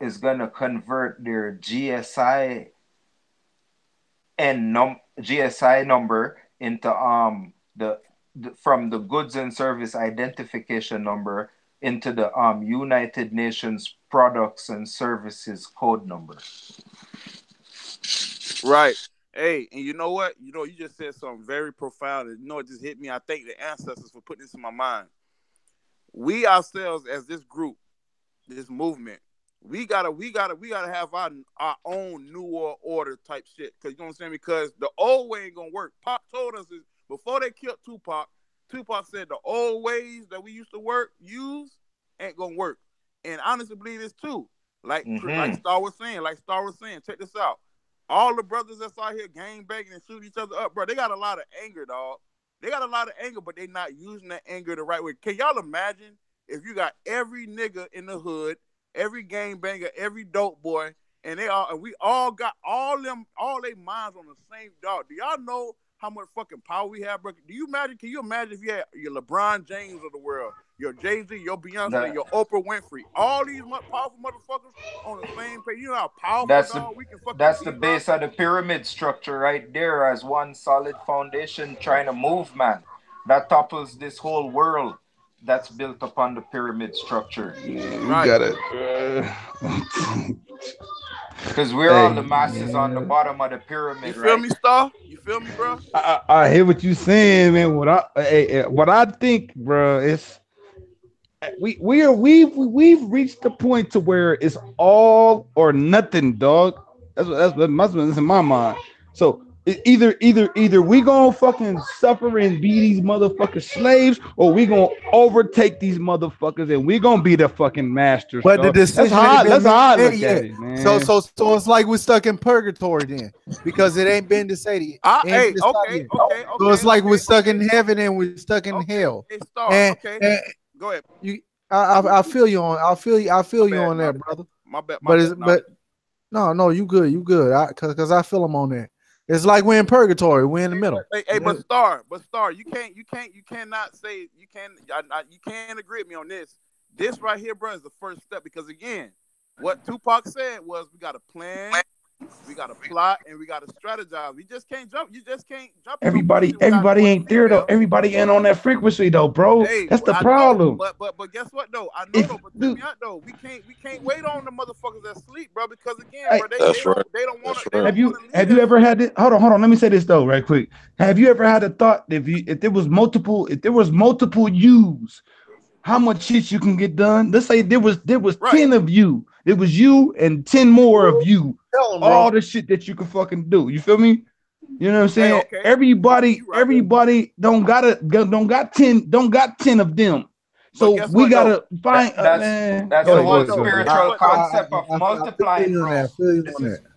is going to convert their GSI and num GSI number into um the, the, from the goods and service identification number into the um United Nations products and services code number. Right. Hey, and you know what? You know, you just said something very profound. And you know, it just hit me. I thank the ancestors for putting this in my mind we ourselves as this group, this movement, we gotta, we gotta, we gotta have our our own new order type shit. Cause you know what I'm saying? Because the old way ain't gonna work. Pop told us is before they killed Tupac, Tupac said the old ways that we used to work, use, ain't gonna work. And honestly believe this too. Like mm-hmm. like Star was saying, like Star was saying, check this out. All the brothers that's out here gang banging and shoot each other up, bro, they got a lot of anger, dog. They got a lot of anger, but they not using that anger the right way. Can y'all imagine if you got every nigga in the hood, every gang banger, every dope boy, and they all and we all got all them all their minds on the same dog. Do y'all know how much fucking power we have, bro? Do you imagine? Can you imagine if you had your LeBron James of the world, your Jay Z, your Beyonce, that, your Oprah Winfrey, all these powerful motherfuckers on the same page. You know how powerful that's the, we can fucking That's the base of the pyramid structure right there as one solid foundation trying to move, man. That topples this whole world that's built upon the pyramid structure. Yeah, we right. got it. Because we're hey, all the masses man. on the bottom of the pyramid. You feel right? me, Star? You feel me, bro? I, I, hear what you're saying, man. What I hey, what I think, bro, is we we are we've we've reached the point to where it's all or nothing, dog. That's what that's what that's in my mind. So either either either we gonna fucking suffer and be these motherfucking slaves, or we gonna overtake these motherfuckers and we gonna be the fucking masters. But the decision that's hard. That's hard. Look at it, man. So so so it's like we're stuck in purgatory then, because it ain't been decided. Uh, hey, okay, okay, okay, So it's like okay, we're stuck okay. in heaven and we're stuck in okay. hell. Hey, Star, and, okay. And Go ahead. You, I, I, I feel you on. I feel you. I feel my you bad, on that, brother. My bad. My but bad, but no, no, you good. You good. I cause, cause I feel them on that. It's like we're in purgatory. We're in the middle. Hey, hey but star, but star, you can't, you can't, you cannot say you can't, I, I, you can't agree with me on this. This right here, bro, is the first step because again, what Tupac said was we got a plan, we got to plot, and we got to strategize. We just can't jump. You just can't jump. Everybody, everybody ain't there though. Everybody ain't on that frequency though, bro. Hey, That's the I problem. Know, but but but guess what though? I know if, though, but dude, out, though. We can't we can't wait on the motherfuckers that sleep, bro. Because again, bro, they, they, right. don't, they don't want to. Have you have you ever had it? Hold on, hold on. Let me say this though, right quick. Have you ever had a thought if you if there was multiple if there was multiple yous, how much shit you can get done? Let's say there was there was right. ten of you. It was you and ten more of you all the shit that you can fucking do. You feel me? You know what I'm saying? Hey, okay. Everybody, right, everybody don't gotta don't got ten, don't got ten of them. So we what, gotta though? find. That's uh, that's the whole spiritual concept of multiplying.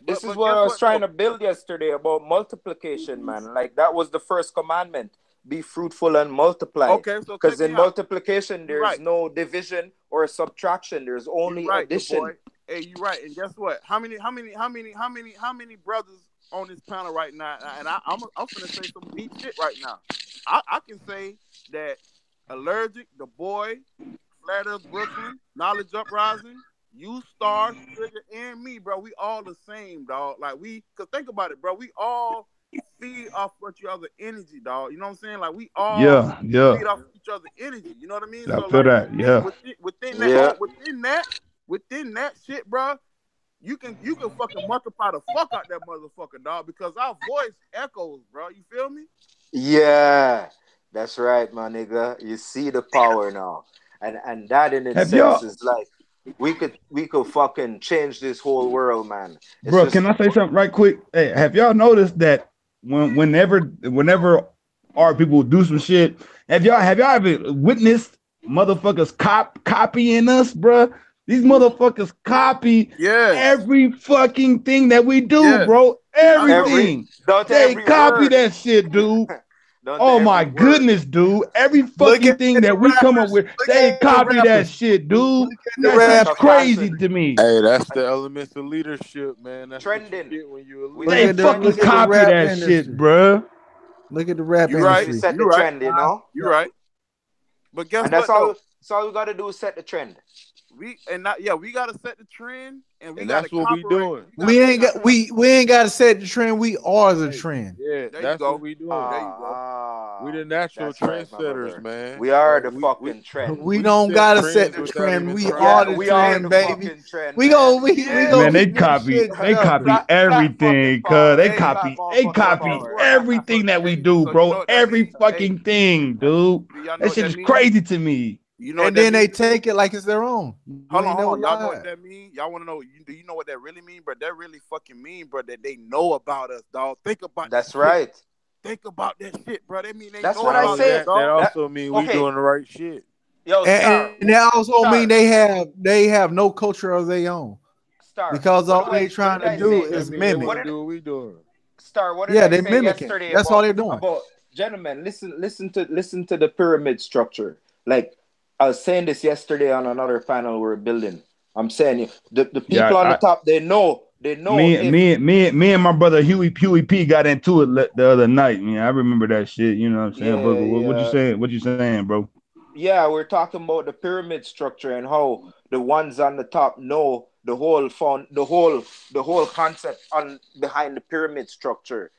This is what I was trying to build yesterday about multiplication, man. Like that was the first commandment: be fruitful and multiply. Okay, so because in multiplication there's right. no division or subtraction. There's only right, addition. Hey, you're right. And guess what? How many, how many, how many, how many, how many brothers on this panel right now? And I, I'm, I'm gonna say some deep shit right now. I, I can say that allergic, the boy, Flat Earth Brooklyn, Knowledge Uprising, you Star, Trigger, and me, bro. We all the same, dog. Like we, cause think about it, bro. We all feed off each other energy, dog. You know what I'm saying? Like we all yeah, yeah. feed off each other energy. You know what I mean? I so feel like, that, yeah. Within, within that, yeah. within that, within that shit, bro, you can you can fucking multiply the fuck out that motherfucker, dog, because our voice echoes, bro. You feel me? Yeah, that's right, my nigga. You see the power now, and and that in itself is like we could we could fucking change this whole world, man. It's bro, just... can I say something right quick? Hey, have y'all noticed that when whenever whenever our people do some shit, have y'all have y'all ever witnessed motherfuckers cop copying us, bro? These motherfuckers copy yes. every fucking thing that we do, yes. bro. Everything. Every, they every copy word. that shit, dude. oh my word. goodness, dude. Every fucking thing that we rappers. come up with, Look they copy the that shit, dude. That's crazy to me. Hey, that's the elements of leadership, man. That's Trending. when you they fucking copy that industry. shit, bro. Look at the rap you industry. Right. Set the right. trend, you know. You're right. But guess and what? That's all. That's all we gotta do is set the trend we and not yeah, we gotta set the trend, and we and that's what we doing. We ain't got we we ain't gotta set the trend. We are the trend. Yeah, there that's what we doing. Uh, there you go. Ah, we the natural trendsetters, right, man. We are the we, fucking we, trend. We, we don't gotta set the trend. We are the we trend, are the baby. Trend, we go. We, yeah. we go. Man, they copy. They copy everything. Cause they copy. They copy everything that we do, bro. Every fucking thing, dude. That shit is crazy to me. You know, and then they take it like it's their own. Hold on, hold on. Y'all know what that mean? Y'all want to know? You, do you know what that really mean, bro? That really fucking mean, bro. That they know about us, dog. Think about that's right. Shit. Think about that shit, bro. That mean they that's know what I said. That, that also mean we okay. doing the right shit. Yo, and, and that also mean they have they have no culture of their own. Star, because all they trying to do is mimic. What do we doing? Star, what yeah, they mimic That's all they're doing. About, gentlemen, listen, listen to listen to the pyramid structure. Like I was saying this yesterday on another panel we are building. I'm saying the, the people yeah, on I, the top they know they know. Me, if, me, me, me, and my brother Huey Huey P got into it the other night. Man, I remember that shit. You know what I'm saying? Yeah, what, what, what you saying? What you saying, bro? Yeah, we're talking about the pyramid structure and how the ones on the top know the whole fun, the whole, the whole concept on behind the pyramid structure.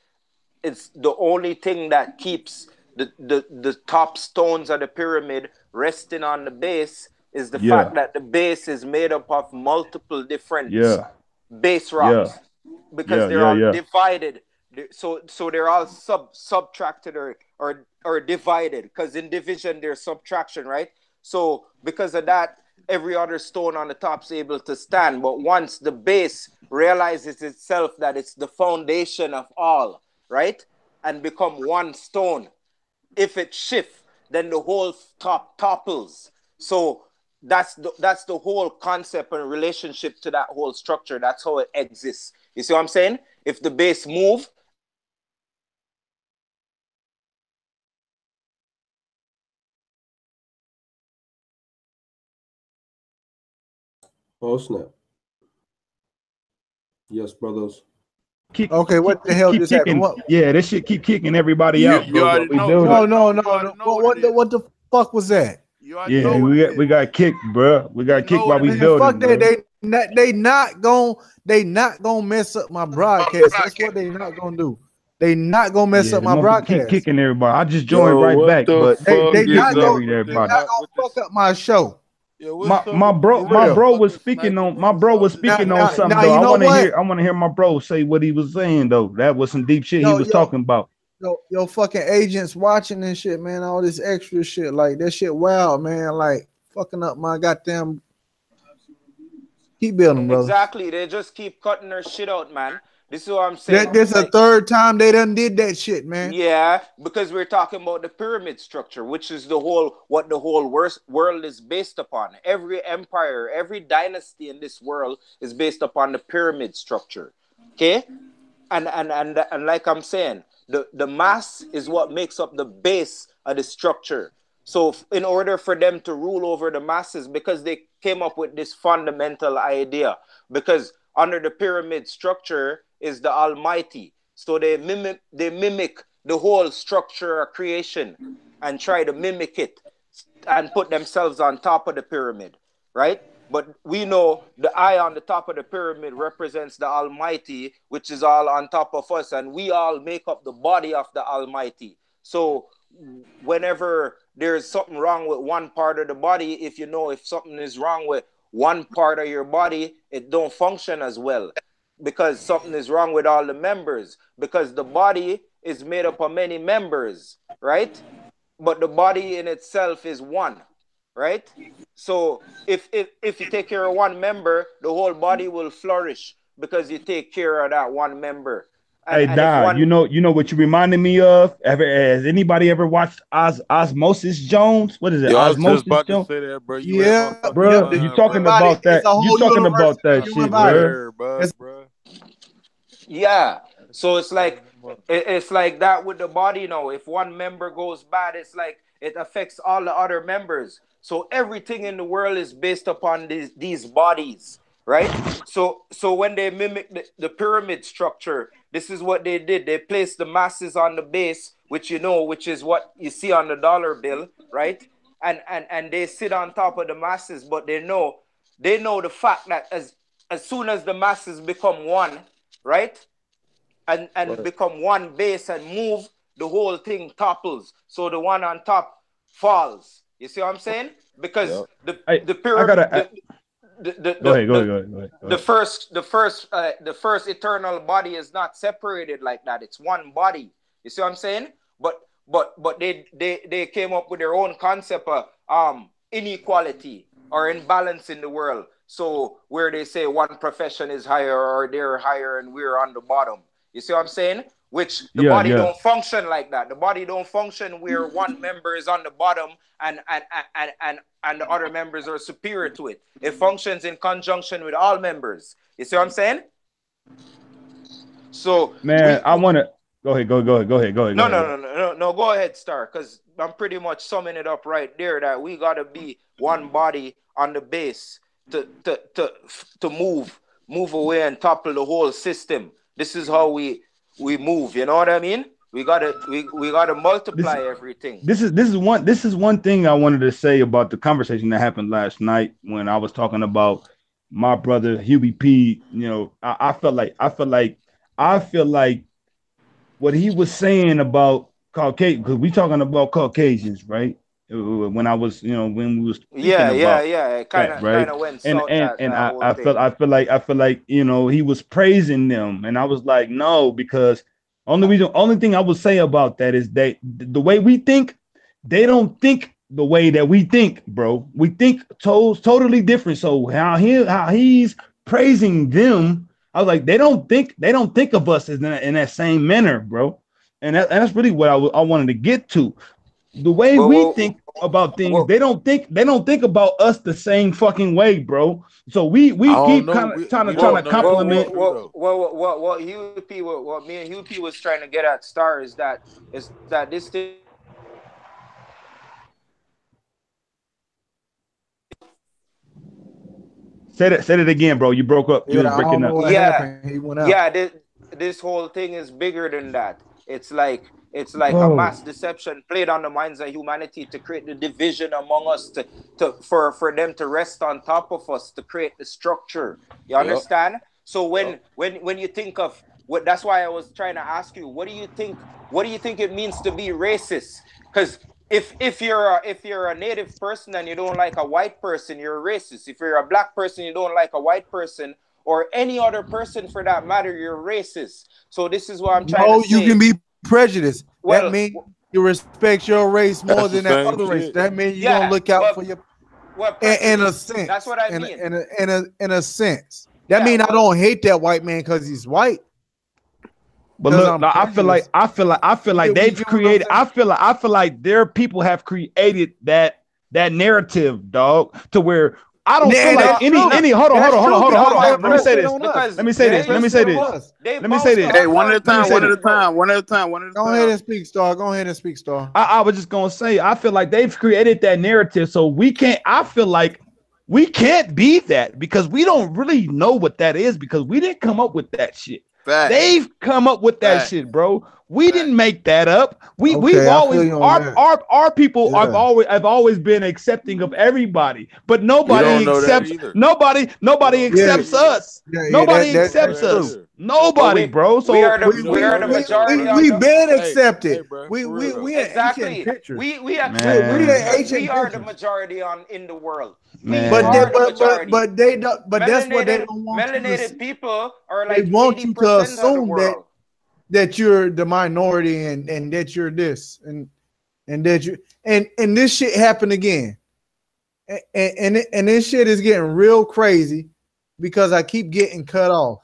It's the only thing that keeps the, the, the top stones of the pyramid resting on the base is the yeah. fact that the base is made up of multiple different yeah. base rocks yeah. because they're all divided. So so they're all sub subtracted or or or divided because in division there's subtraction, right? So because of that, every other stone on the top is able to stand. But once the base realizes itself that it's the foundation of all, right, and become one stone. If it shifts, then the whole top topples. So that's the that's the whole concept and relationship to that whole structure. That's how it exists. You see what I'm saying? If the base move, Oh snap! Yes, brothers. Keep, okay, what the hell just kicking, happened? yeah, this shit keep kicking everybody you, out. You bro, no, no, no, no. What, what, the, what the fuck was that? yeah, we got, we got kicked, bro. We got kicked while we building. Fuck that. They not, they not going they not gonna mess up my broadcast. That's what they not gonna do. They not gonna mess yeah, up my broadcast. Keep kicking everybody. I just joined Yo, right back, the but they, they not gonna, everybody. They not gonna fuck up my show. Yeah, my my bro my bro was speaking on my bro was speaking now, on now, something now, though. I want to hear I want to hear my bro say what he was saying though. That was some deep shit yo, he was yo, talking about. Yo, yo, fucking agents watching this shit, man. All this extra shit, like that shit, wild, man. Like fucking up my goddamn. Keep building, brother. Exactly. They just keep cutting their shit out, man. This is what I'm saying. That, this like, a third time they done did that shit, man. Yeah, because we're talking about the pyramid structure, which is the whole what the whole worst world is based upon. Every empire, every dynasty in this world is based upon the pyramid structure. Okay, and and and and like I'm saying, the the mass is what makes up the base of the structure. So, in order for them to rule over the masses, because they came up with this fundamental idea, because under the pyramid structure is the Almighty. So they mimic they mimic the whole structure of creation and try to mimic it and put themselves on top of the pyramid, right? But we know the eye on the top of the pyramid represents the Almighty, which is all on top of us, and we all make up the body of the Almighty. So whenever there's something wrong with one part of the body, if you know if something is wrong with one part of your body, it don't function as well because something is wrong with all the members because the body is made up of many members, right? But the body in itself is one, right? So if if, if you take care of one member, the whole body will flourish because you take care of that one member. And, hey, Dad, one... you know, you know what you reminded me of. Ever has anybody ever watched Os- Osmosis Jones? What is it? Yeah, Osmosis Jones. That, bro. You yeah, bro. You talking about that? You talking about that shit, bro. bro. Yeah. So it's like it's like that with the body. You know, if one member goes bad, it's like it affects all the other members. So everything in the world is based upon these these bodies right? So so when they mimic the, the, pyramid structure, this is what they did. They placed the masses on the base, which you know, which is what you see on the dollar bill, right? And and and they sit on top of the masses, but they know they know the fact that as as soon as the masses become one, right? And and right. become one base and move, the whole thing topples. So the one on top falls. You see what I'm saying? Because yep. the I, the pyramid the, the, the, go, ahead, go, ahead, go, ahead, go ahead, The first, the first, uh, the first eternal body is not separated like that. It's one body. You see what I'm saying? But, but, but they, they, they came up with their own concept of um inequality or imbalance in the world. So where they say one profession is higher or they're higher and we're on the bottom. You see what I'm saying? Which the yeah, body yeah. don't function like that. The body don't function where one member is on the bottom and and, and and and the other members are superior to it. It functions in conjunction with all members. You see what I'm saying? So man, we, I want to go ahead, go go ahead, go ahead, go ahead. No, go no, ahead. no, no, no, no. Go ahead, Star, because I'm pretty much summing it up right there. That we gotta be one body on the base to to to to move move away and topple the whole system. This is how we we move. You know what I mean? We gotta we, we gotta multiply this, everything. This is this is one this is one thing I wanted to say about the conversation that happened last night when I was talking about my brother Huey P. You know, I, I felt like I felt like I feel like what he was saying about Caucasian because we talking about Caucasians, right? Uh, when I was, you know, when we was yeah, yeah, yeah, kind of, right? went and and and I, I felt, I feel like, I feel like, you know, he was praising them, and I was like, no, because only reason, only thing I would say about that is that the way we think, they don't think the way that we think, bro. We think to- totally different. So how he how he's praising them I was like, they don't think they don't think of us as in, that, in that same manner, bro. And, that, and that's really what I, I wanted to get to. The way well, we well, think about things, well, they don't think they don't think about us the same fucking way, bro. So we we keep kind of trying to trying to compliment. What what what what Huey P what, what me and Huey P was trying to get at Star is that is that this thing Say that. Say it again, bro. You broke up. You yeah, was breaking up. Yeah, yeah. This, this whole thing is bigger than that. It's like it's like Whoa. a mass deception played on the minds of humanity to create the division among us, to, to for for them to rest on top of us, to create the structure. You understand? Yep. So when yep. when when you think of what, that's why I was trying to ask you, what do you think? What do you think it means to be racist? Because if if you're a, if you're a native person and you don't like a white person, you're a racist. If you're a black person, you don't like a white person or any other person for that matter, you're racist. So this is what I'm trying no, to say. you can be prejudiced. Well, that means you respect your race more than that other shit. race. That means you yeah, don't look out but, for your. in, in, a sense, that's what I mean. In a, in a, in a, in a sense, that yeah, means I don't hate that white man because he's white. But look, I feel like I feel like I feel like they've created. I feel like I feel like their people have created that that narrative, dog, to where I don't feel like any any. Hold on, hold on, hold on, hold on, hold on. Let me say this. Let me say this. Let me say this. Let me say this. Hey, one at a time. One at a time. One at a time. One at a time. Go ahead and speak, Star. Go ahead and speak, Star. I, I was just gonna say, I feel like they've created that narrative, so we can't. I feel like we can't be that because we don't really know what that is because we didn't come up with that shit. Fact. They've come up with that Fact. shit, bro. We Fact. didn't make that up. We okay, we've always our, our our people yeah. have always have always been accepting of everybody, but nobody accepts nobody nobody accepts yeah. us. Yeah, nobody that, accepts us. Nobody, we, bro. So we are the, we, we are the majority. We, have been accepted. Hey, hey, we we we exactly. We we actually we, we are the majority on in the world. But they, but, but, but they don't. But melanated, that's what they don't want. Melanated people are like they want you to assume that that you're the minority and and that you're this and and that you and and this shit happened again, and and and this shit is getting real crazy because I keep getting cut off.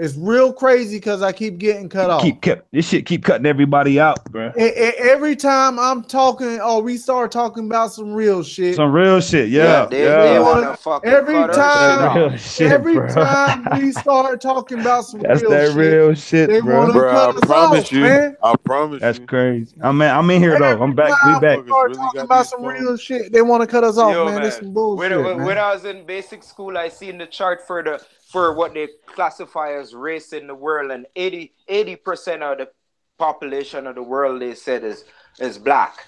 It's real crazy because I keep getting cut off. Keep kept this shit keep cutting everybody out, bro. every time I'm talking, oh, we start talking about some real shit. Some real shit, yeah. yeah, they, yeah. They wanna, every time, shit, every bro. time we start talking about some That's real that shit, real shit, they bro. bro I promise off, you. Man. I promise That's you. crazy. I'm in, I'm in here though. I'm back. We back. Start really talking about some real shit. They want to cut us off, Yo, man. man. That's some bullshit. When, man. when I was in basic school, I seen the chart for the for what they classify as race in the world, and 80 percent of the population of the world they said is is black.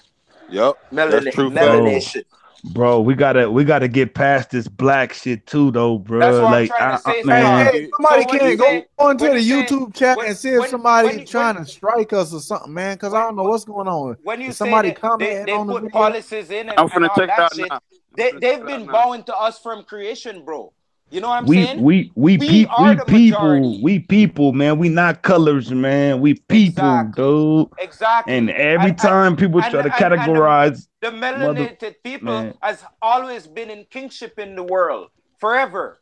Yep, Melan- that's true. Melanation. Bro, we gotta we gotta get past this black shit too, though, bro. That's like, I'm trying I, man. Hey, somebody so can't go say, onto the YouTube chat when, and see if when, somebody when, trying to strike us or something, man. Because I don't know what's going on. When you somebody comment they, they put the policies in, and, I'm gonna check that shit, now. They, they've been bowing to us from creation, bro. You know what I'm we, saying? We we we, pe- we people majority. we people man. We not colors, man. We people, exactly. dude. Exactly. And every and, time and, people try to categorize the, the melanated mother, people man. has always been in kingship in the world forever.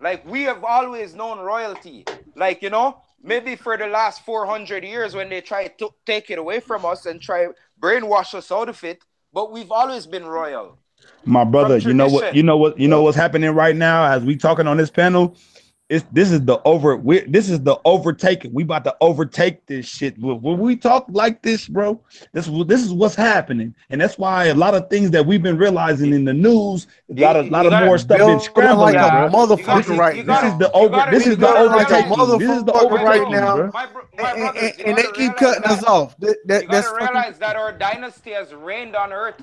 Like we have always known royalty. Like you know, maybe for the last 400 years when they try to take it away from us and try brainwash us out of it, but we've always been royal. My brother, you know what? You know what? You know what's happening right now as we talking on this panel. It's, this is the over. We, this is the overtaking. We about to overtake this shit. When we talk like this, bro, this this is what's happening, and that's why a lot of things that we've been realizing in the news, a lot of lot of more stuff been scrambling. Like a motherfucker right now. This is the over. This is the overtaking. This is the overtaking right now. And they keep cutting us off. You gotta realize that our dynasty has reigned on Earth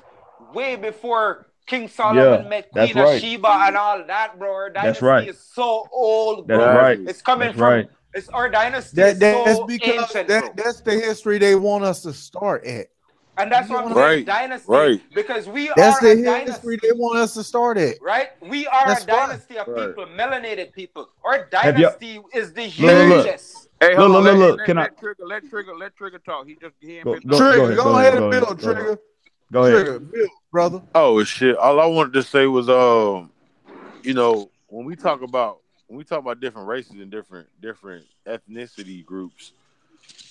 way before King Solomon yeah, met Queen right. of Sheba and all that, bro. Our dynasty that's right. is so old, bro. That's right. It's coming that's from right. it's our dynasty that, that's so because ancient, that, that's the history they want us to start at. And that's what I'm saying, dynasty. Right. Because we that's are the history dynasty. they want us to start at. Right? We are that's a dynasty right. of people, melanated people. Our dynasty is the hugest. Hey, hold look, on, look, look, let, Can let, I... Trigger, let Trigger, let Trigger talk. He just he ain't go, been go, Trigger, go, go, ahead and build, Trigger. Go ahead. Trigger, build brother? Oh shit! All I wanted to say was, um, you know, when we talk about when we talk about different races and different different ethnicity groups,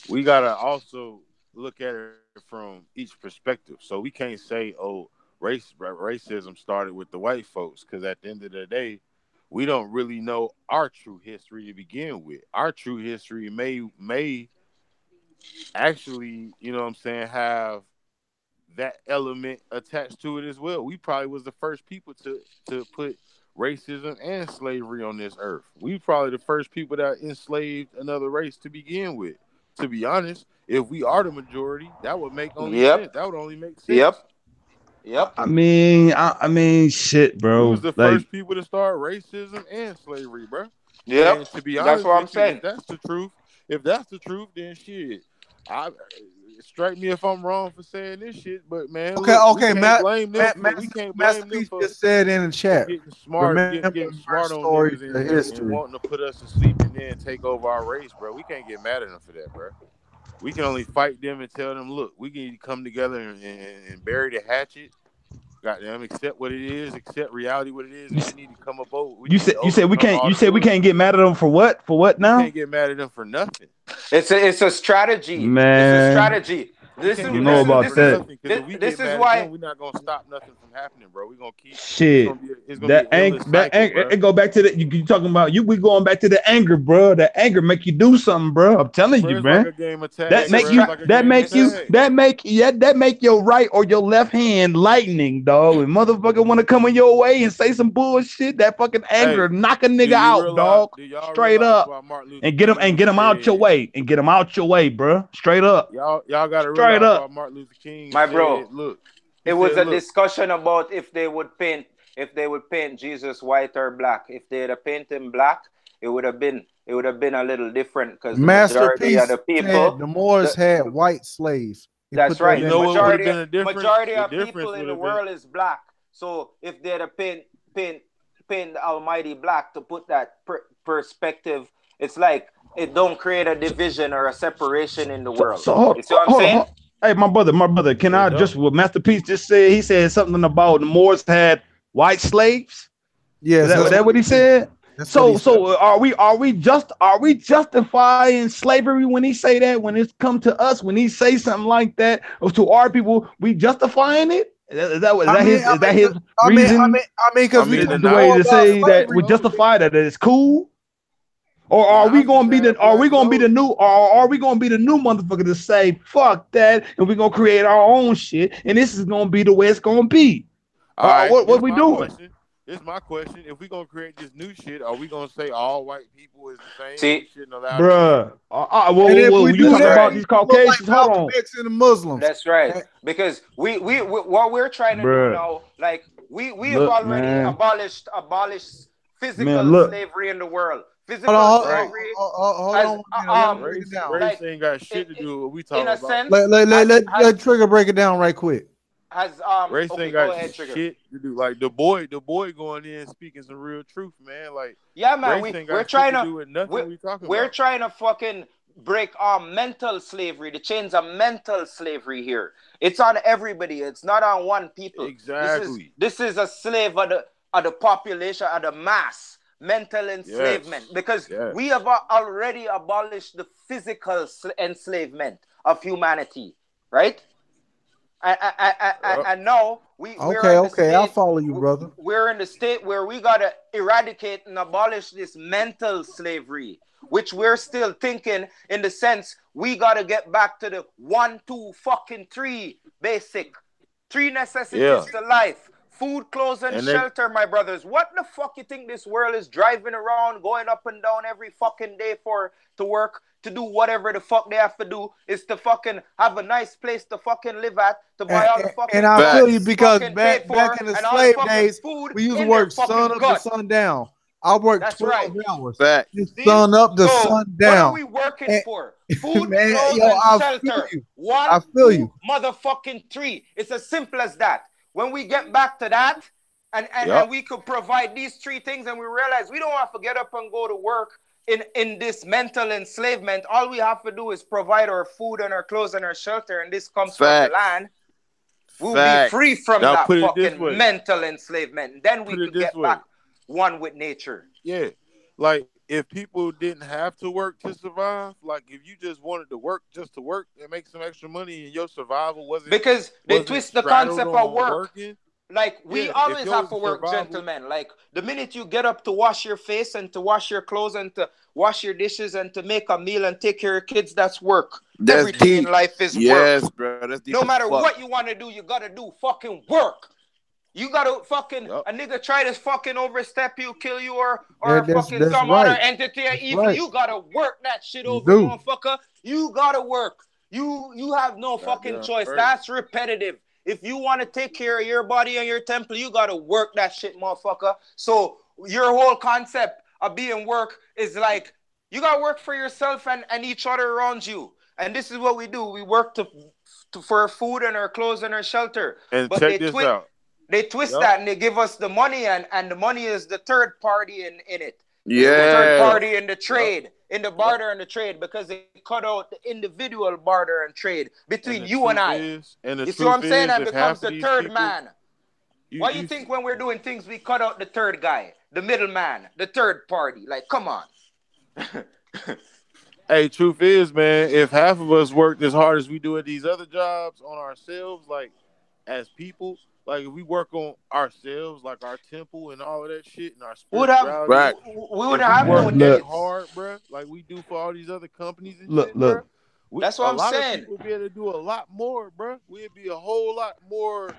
we gotta also look at it from each perspective. So we can't say, oh, race racism started with the white folks, because at the end of the day, we don't really know our true history to begin with. Our true history may may actually, you know what I'm saying, have that element attached to it as well. We probably was the first people to to put racism and slavery on this earth. We probably the first people that enslaved another race to begin with. To be honest, if we are the majority, that would make only yep. sense. That would only make sense. Yep. Yep. I mean, I, I mean, shit, bro. We was the like, first people to start racism and slavery, bro. Yeah. To be honest, that's what I'm saying. If that's the truth. If that's the truth, then shit. I strike me if I'm wrong for saying this shit, but man, okay, look, okay, Matt, blame Matt, Matt, we can't blame them for just said in the chat. Getting smart, getting, getting smart on story, and, the history. and wanting to put us to sleep and then take over our race, bro. We can't get mad at them for that, bro. We can only fight them and tell them, look, we can come together and, and, and bury the hatchet Goddamn, accept what it is, accept reality what it is. We need to come up over. You said you said we can't. You said we can't get mad at them for what? For what now? We can't get mad at them for nothing. It's a it's a strategy, man. It's a strategy. This is you know about that. This, this is why we're not gonna stop nothing from happening, bro. We're gonna keep shit. It's gonna be, it's gonna that anger, that anger, it go back to the you, you talking about you. We going back to the anger, bro. That anger make you do something, bro. I'm telling bro, you, man. Like that make you like that make you that make yeah that make your right or your left hand lightning, dog. And motherfucker want to come in your way and say some bullshit. That fucking anger hey, knock a nigga out, realize, dog. Straight up, and get him and get him out your way and get him out your way, bro. Straight up. Y'all y'all got to straight up. Martin Luther King. My said, bro, look. It was said, a look. discussion about if they would paint if they would paint Jesus white or black. If they had have painted him black, it would have been it would have been a little different because the majority of the people the Moors the, had white slaves. He that's right. The majority, majority of people in the world been. is black. So if they had have paint paint paint the Almighty black to put that per- perspective, it's like it don't create a division or a separation in the world. So, so you see what I'm saying? Hey, my brother, my brother, can I just what Masterpiece just said? He said something about the Moors had white slaves. Yeah, is that, is that what he said? so, so are we are we just are we justifying slavery when he say that? When it's come to us, when he say something like that, or to our people, we justifying it? Is that, is that, his, is that his I mean, reason? I mean, I mean, because we the way to say that we justify that it's cool. Or are we gonna be the are we gonna be the new or are we gonna be the new motherfucker to say fuck that and we're gonna create our own shit and this is gonna be the way it's gonna be? All uh, right, what what we doing? Question. This my question. If we gonna create this new shit, are we gonna say all white people is the same? See, bruh. Uh, uh, well, well, well, you talking about these Caucasians? Like Hold on. And the Muslims. That's right. Because we, we, we what we're trying to bruh. do now, like we we look, have already man. abolished abolished physical man, slavery in the world. Physical hold on, slavery. Hold, hold, hold as, on. Um, race, race like, ain't got shit to do with what we talking about. Sense, let, let, let, let, let Trigger break it down right quick. Has um race okay, ain't got ahead, shit to do. Like the boy, the boy going in speaking some real truth, man. Like yeah, man. We, we're trying to, to we're, we we're about. trying to fucking break our mental slavery, the chains of mental slavery here. It's on everybody. It's not on one people. Exactly. This is, this is a slave of the of the population of the mass mental enslavement yes. because yes. we have already abolished the physical enslavement of humanity, right? I, and, I, and now we okay, okay, state, I'll follow you, brother. We're in the state where we gotta eradicate and abolish this mental slavery, which we're still thinking in the sense we gotta get back to the one, two, fucking three basic, three necessities yeah. to life food, clothes, and, and shelter, my brothers. What the fuck you think this world is driving around, going up and down every fucking day for to work, to do whatever the fuck they have to do is to fucking have a nice place to fucking live at, to buy and, all the fucking And I feel you because back back in the slave days, food, we used to work sun up to sun down. I work That's 12 right. hours. Back. sun up to so sun down. What are we working and, for? Food, man, clothes, yo, and I shelter. One, I feel you. motherfucking three. It's as simple as that. When we get back to that, and, and, yep. and we could provide these three things, and we realize we don't have to get up and go to work in, in this mental enslavement. All we have to do is provide our food and our clothes and our shelter, and this comes Fact. from the land. We'll Fact. be free from now that fucking mental enslavement. Then we can get way. back one with nature. Yeah. like if people didn't have to work to survive, like if you just wanted to work just to work and make some extra money and your survival wasn't because they wasn't twist the concept of work. Working, like we yeah, always have to work, survival, gentlemen. Like the minute you get up to wash your face and to wash your clothes and to wash your dishes and to make a meal and take care of kids, that's work. That's Everything deep. in life is yes, work. Bro, that's deep no matter what you want to do, you gotta do fucking work. You gotta fucking yep. a nigga try to fucking overstep you, kill you, or or yeah, fucking that's some right. other entity. Or even right. you gotta work that shit over, you motherfucker. You gotta work. You you have no fucking choice. That's repetitive. If you want to take care of your body and your temple, you gotta work that shit, motherfucker. So your whole concept of being work is like you gotta work for yourself and, and each other around you. And this is what we do. We work to, to for food and our clothes and our shelter. And but check this twi- out. They twist yep. that and they give us the money, and, and the money is the third party in, in it. Yeah. The third party in the trade, yep. in the barter yep. and the trade, because they cut out the individual barter and trade between and you and I. Is, and you see what I'm saying? That becomes the third people, man. You, Why you, you think when we're doing things we cut out the third guy, the middleman, the third party? Like, come on. hey, truth is, man, if half of us worked as hard as we do at these other jobs on ourselves, like as people, like if we work on ourselves, like our temple and all of that shit, and our spirituality, right. we would have work that hard, bro. Like we do for all these other companies. And look, shit, look. We, That's what I'm saying. We'll be able to do a lot more, bro. We'd be a whole lot more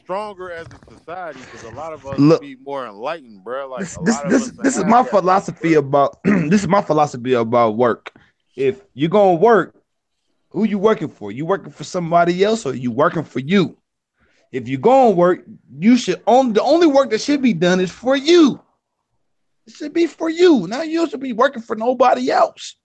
stronger as a society because a lot of us look, be more enlightened, bro. Like this, this, this, this is my philosophy about this is my philosophy about work. If you're gonna work, who you working for? You working for somebody else or you working for you? If you go and work, you should own the only work that should be done is for you. It should be for you. Now you should be working for nobody else.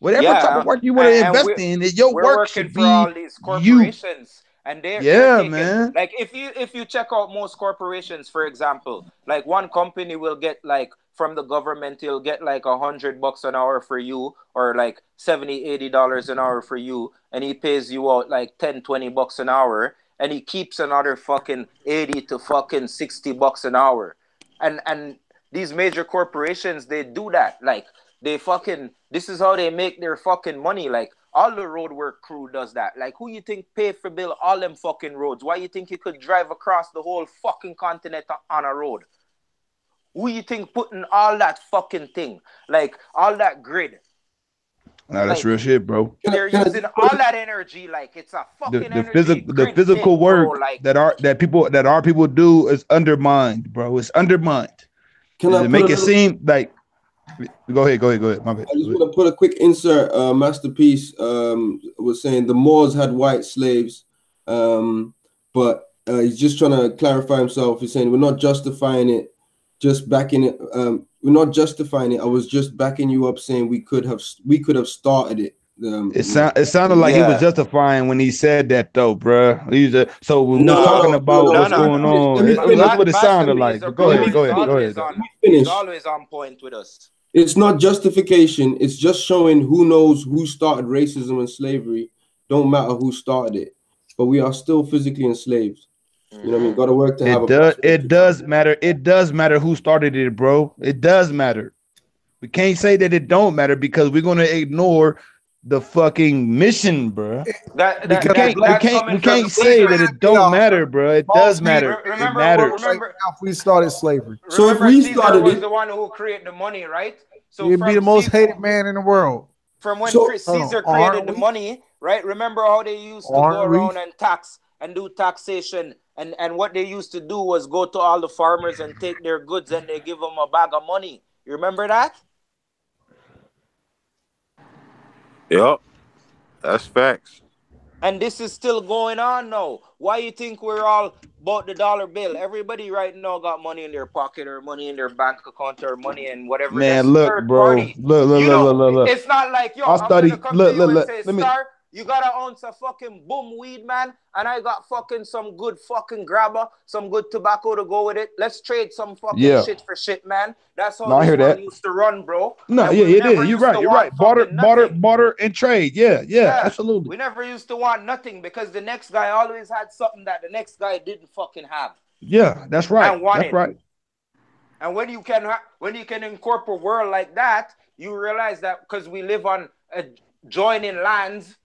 Whatever yeah, type of work you want to invest in, your work should be all these corporations. You. And they're yeah, taking, man. Like if you if you check out most corporations, for example, like one company will get like from the government, you'll get like a hundred bucks an hour for you, or like 70 80 dollars an hour for you, and he pays you out like 10 20 bucks an hour and he keeps another fucking 80 to fucking 60 bucks an hour. And and these major corporations they do that. Like they fucking this is how they make their fucking money. Like all the road work crew does that. Like who you think pay for bill all them fucking roads? Why you think you could drive across the whole fucking continent on a road? Who you think putting all that fucking thing? Like all that grid Nah, that's like, real shit, bro. They're using all that energy like it's a fucking the, the physical the physical work bro, like, that are that people that our people do is undermined, bro. It's undermined. Can I make it little... seem like Go ahead, go ahead, go ahead. My bad. I just want to put a quick insert. Uh, Masterpiece um, was saying the Moors had white slaves, um, but uh, he's just trying to clarify himself. He's saying we're not justifying it, just backing it. Um, we're not justifying it. I was just backing you up, saying we could have we could have started it. Um, it sound it sounded like yeah. he was justifying when he said that though, bro. He's a, so we're talking about no, what's no, going on, it, that's what it sounded like. Go ahead, go ahead, go ahead. On, he's always on point with us. It's not justification. It's just showing who knows who started racism and slavery. Don't matter who started it, but we are still physically enslaved. You know what I mean? Got to work to it have. Does, it does matter. It does matter who started it, bro. It does matter. We can't say that it don't matter because we're gonna ignore the fucking mission, bro. That, that, we can't, that, we can't, we can't say that it don't uh, matter, bro. It does matter. Remember, it matters. Remember, if we started slavery. So if we started was it, the one who created the money, right? So he'd be the most Caesar, hated man in the world. From when so, Caesar created the money, right? Remember how they used to go around and tax and do taxation and and what they used to do was go to all the farmers and take their goods and they give them a bag of money. You remember that? Yep that's facts. And this is still going on now why you think we're all about the dollar bill? Everybody right now got money in their pocket or money in their bank account or money and whatever man look bro. look look look, look look look. it's not like yo i'll study. look look look. let me you got an ounce of fucking boom weed, man, and I got fucking some good fucking grabba, some good tobacco to go with it. Let's trade some fucking yeah. shit for shit, man. That's how no, I hear that. used to run, bro. No, and yeah, it is. You're right. You're right. Barter, barter, barter, and trade. Yeah, yeah, yeah, absolutely. We never used to want nothing because the next guy always had something that the next guy didn't fucking have. Yeah, that's right. That's right. And when you can when you can incorporate world like that, you realize that because we live on adjoining lands,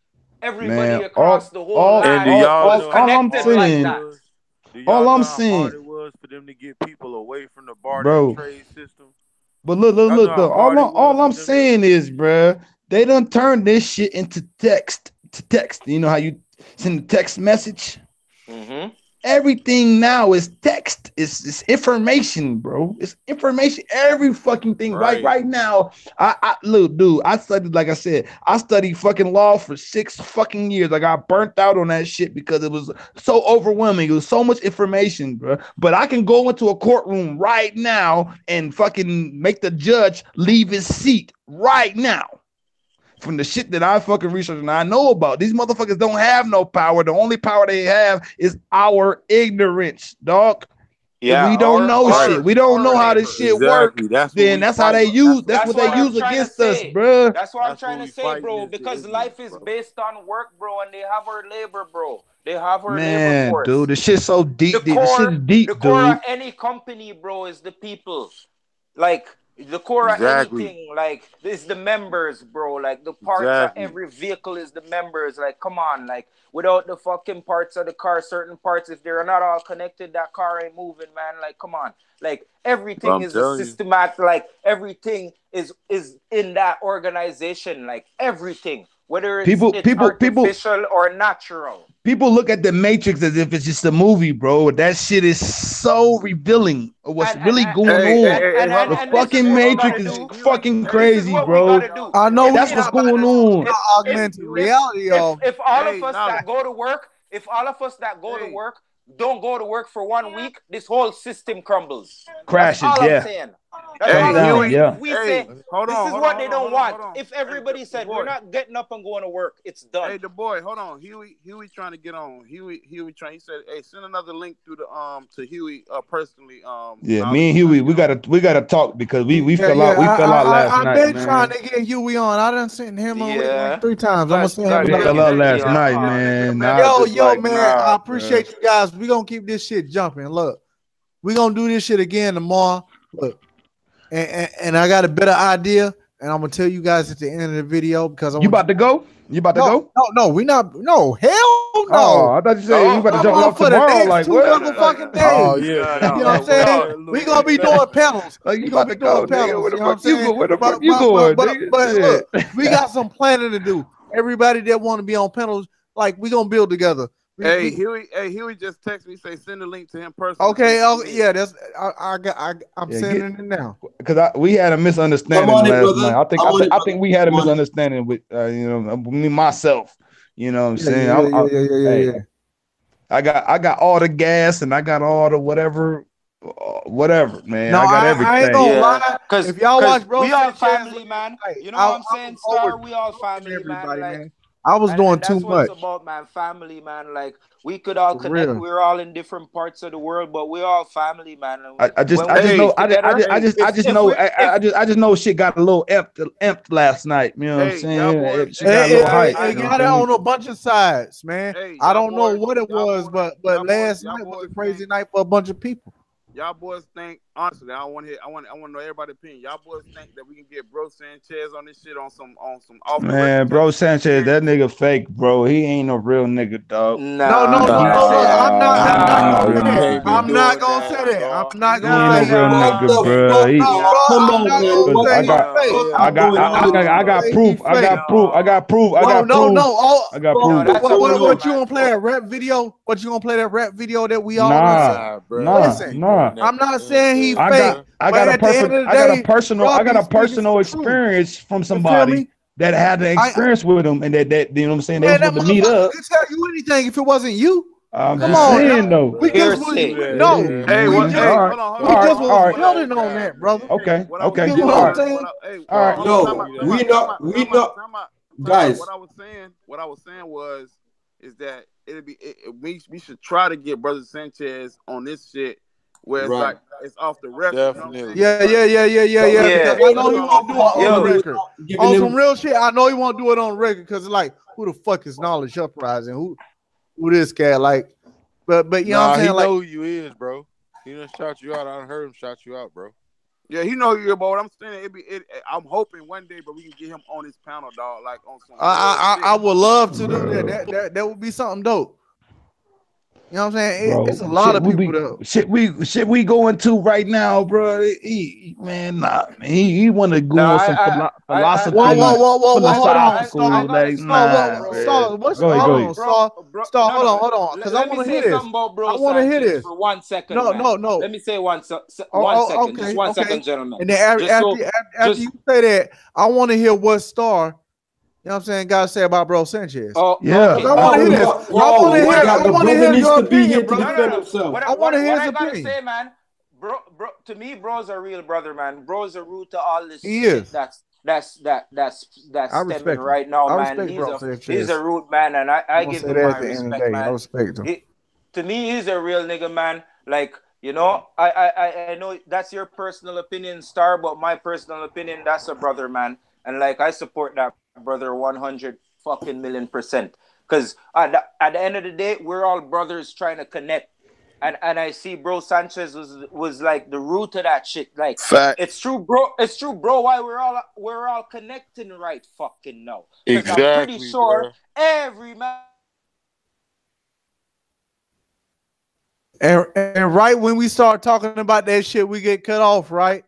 everybody Man, across all, the whole all, land all, all, all I'm saying, like all I'm saying, it was for them to get people away from the barter trade system. But look, look, look, look. All, I'm, all I'm saying is, bruh, they done turned this shit into text to text. You know how you send a text message? Mm-hmm. Everything now is text. It's, it's information, bro. It's information. Every fucking thing right, right, right now. I, I look, dude. I studied, like I said, I studied fucking law for six fucking years. I got burnt out on that shit because it was so overwhelming. It was so much information, bro. But I can go into a courtroom right now and fucking make the judge leave his seat right now from the shit that I fucking research and I know about. These motherfuckers don't have no power. The only power they have is our ignorance, dog. Yeah, we don't know shit. We don't know how this shit exactly. works. That's then that's how they use. That's, that's what they use against us, bro. That's what I'm trying to say, bro. Because life is based on work, bro, and they have our labor, bro. They have our Man, labor force. dude, the shit's so deep. The core, the shit deep, the core dude. of any company, bro, is the people. Like the core exactly. of anything, like is the members, bro. Like the parts exactly. of every vehicle is the members. Like, come on, like without the fucking parts of the car, certain parts, if they're not all connected, that car ain't moving, man. Like, come on. Like everything is systematic, like everything is is in that organization, like everything whether it's, people, it's people, artificial people, or natural. People look at the Matrix as if it's just a movie, bro. That shit is so revealing of what's and, really and, going hey, on. Hey, hey, the fucking Matrix is do. fucking crazy, bro. I know that's what's going on. If, augmented if, reality. If, if, if all of us that go to work, if all of us that go to work don't go to work for one week, this whole system crumbles. Crashes, yeah. That's hey, all Huey, yeah. We hey, say hold on, this is what on, they don't on, want. If everybody hey, said we're not getting up and going to work, it's done. Hey, the boy, hold on. Huey, Huey trying to get on. Huey, Huey trying. He said, "Hey, send another link through the um to Huey uh personally." Um, yeah, me and Huey, we gotta we gotta talk because we we yeah, fell yeah, out we I, fell I, out last I, night. I've been man. trying to get Huey on. I done sent him on like three times. I'm gonna send him. We fell out last night, man. Yo, yo, man, I appreciate you guys. We gonna keep this shit jumping. Look, we gonna do this shit again tomorrow. Look and, and, and I got a better idea, and I'm gonna tell you guys at the end of the video because I'm you about to go. You about to no, go? No, no, we not. No, hell no. Oh, I thought you said oh, you about to jump off tomorrow. Like two what? Motherfucking oh, days. Oh yeah, no, you know what I'm saying? we gonna be doing panels. Like you about to go? Panels, where the fuck you going? Where the fuck you going? But, but look, we got some planning to do. Everybody that want to be on panels, like we gonna build together. Hey Huey, hey Huey just text me say send a link to him personally. Okay, oh yeah, that's I I got I, I'm yeah, sending get, it now because I we had a misunderstanding last it, night. I think I, th- I, think we had a misunderstanding with uh, you know me myself. You know what I'm yeah, saying? Yeah, I, yeah, yeah, yeah, hey, yeah, I got I got all the gas and I got all the whatever uh, whatever, man. No, I got everything. I ain't gonna yeah. lie. Because if y'all watch Bro, we all family, man. You know what I'm saying? Star, we all family, man. Like, man. I was and, doing and too much. about man, family, man. Like we could all For connect. Real. We're all in different parts of the world, but we're all family, man. I, I, just, I just know, I, I, just, I just, I just know, I, I, just, I just know, shit got a little empty, empty last night. You know what I'm saying? She got hey, a little hey, hype. got it on a bunch of sides, man. Hey, I don't know what it was, but but last night was a crazy night for a bunch of people y'all boys think honestly, I want to hear, I want, I want to know everybody's opinion. Y'all boys think that we can get Bro Sanchez on this shit on some, on some off Man, Bro Sanchez, that nigga fake, bro. He ain't no real nigga, dog. Nah, no, no, no, no, no, I'm not, I'm not, I'm not gonna say that. I'm not gonna say that. He ain't no real nigga, bro. He, come on, man. I got, I got, I got, I got proof. I got proof. I got oh, proof. Oh, I got oh, proof. No, no, I got proof. What you gonna play a rap video? What you gonna play that rap video that we all nah, bro. nah, nah. I'm not saying he I fake. Got, I got a personal. I got a personal. I got a personal experience from somebody that had the experience I, with him, and that that you know what I'm saying. They man, was to meet up. Could tell you anything if it wasn't you. I'm Come just on, saying though. We just was, no. Hey, we what, just, hey, hold on, hold on, we just was right. building on that, brother. Okay, okay. You know what I'm saying? All right. No, we know. We know. Guys, what I was saying, what I was saying was, is that it'd be it, we we should try to get Brother Sanchez on this shit where it's right. like it's off the record. Definitely. You yeah, yeah, yeah, yeah, yeah, yeah. yeah. I know he won't do it on the record. On some real shit, I know he won't do it on record because it's like, who the fuck is Knowledge Uprising? Who, who this cat? Like, but but you nah, know what I'm saying? He like, know who you is, bro. He done shot you out. I heard him shot you out, bro. Yeah, he know you, but what I'm saying, it be, it, I'm hoping one day, but we can get him on this panel, dog. Like on some. I I, I would love to do that. That that that would be something dope. You know what I'm saying? It, bro, it's a lot of people. We, though. Shit, we shit we going to right now, bro. He, man, nah, man. He, he want to go nah, on some I, philo- I, philosophy. Whoa, whoa, whoa, whoa, whoa, hold on. Star, like, nah, Star, what's go ahead, hold on, Star, Star, hold on, hold on, because I want to hear this. I want to hear this for one second. No, no, no. Let me say one, oh, one oh, second, just one second, gentlemen. And then after after you say that, I want to hear what Star you know what I'm saying? Got to say about bro Sanchez. Oh yeah. I want to hear this. I want to hear. I want to hear your opinion, bro. I want to hear his opinion. Say, man, bro, bro. To me, bro's a real brother, man. Bro's a root to all this. He is. That's that's that that's that's I stemming right now, man. He's a he's a root man, and I I give him my respect, man. I respect him. He, to me, he's a real nigga, man. Like you know, I I I know that's your personal opinion, Star, but my personal opinion, that's a brother, man. And like I support that brother 100 fucking million percent. Because at the, at the end of the day, we're all brothers trying to connect. And and I see bro Sanchez was was like the root of that shit. Like Fact. it's true, bro. It's true, bro. Why we're all we're all connecting right fucking now. Exactly. I'm pretty sure bro. every man And, and right when we start talking about that shit, we get cut off, right?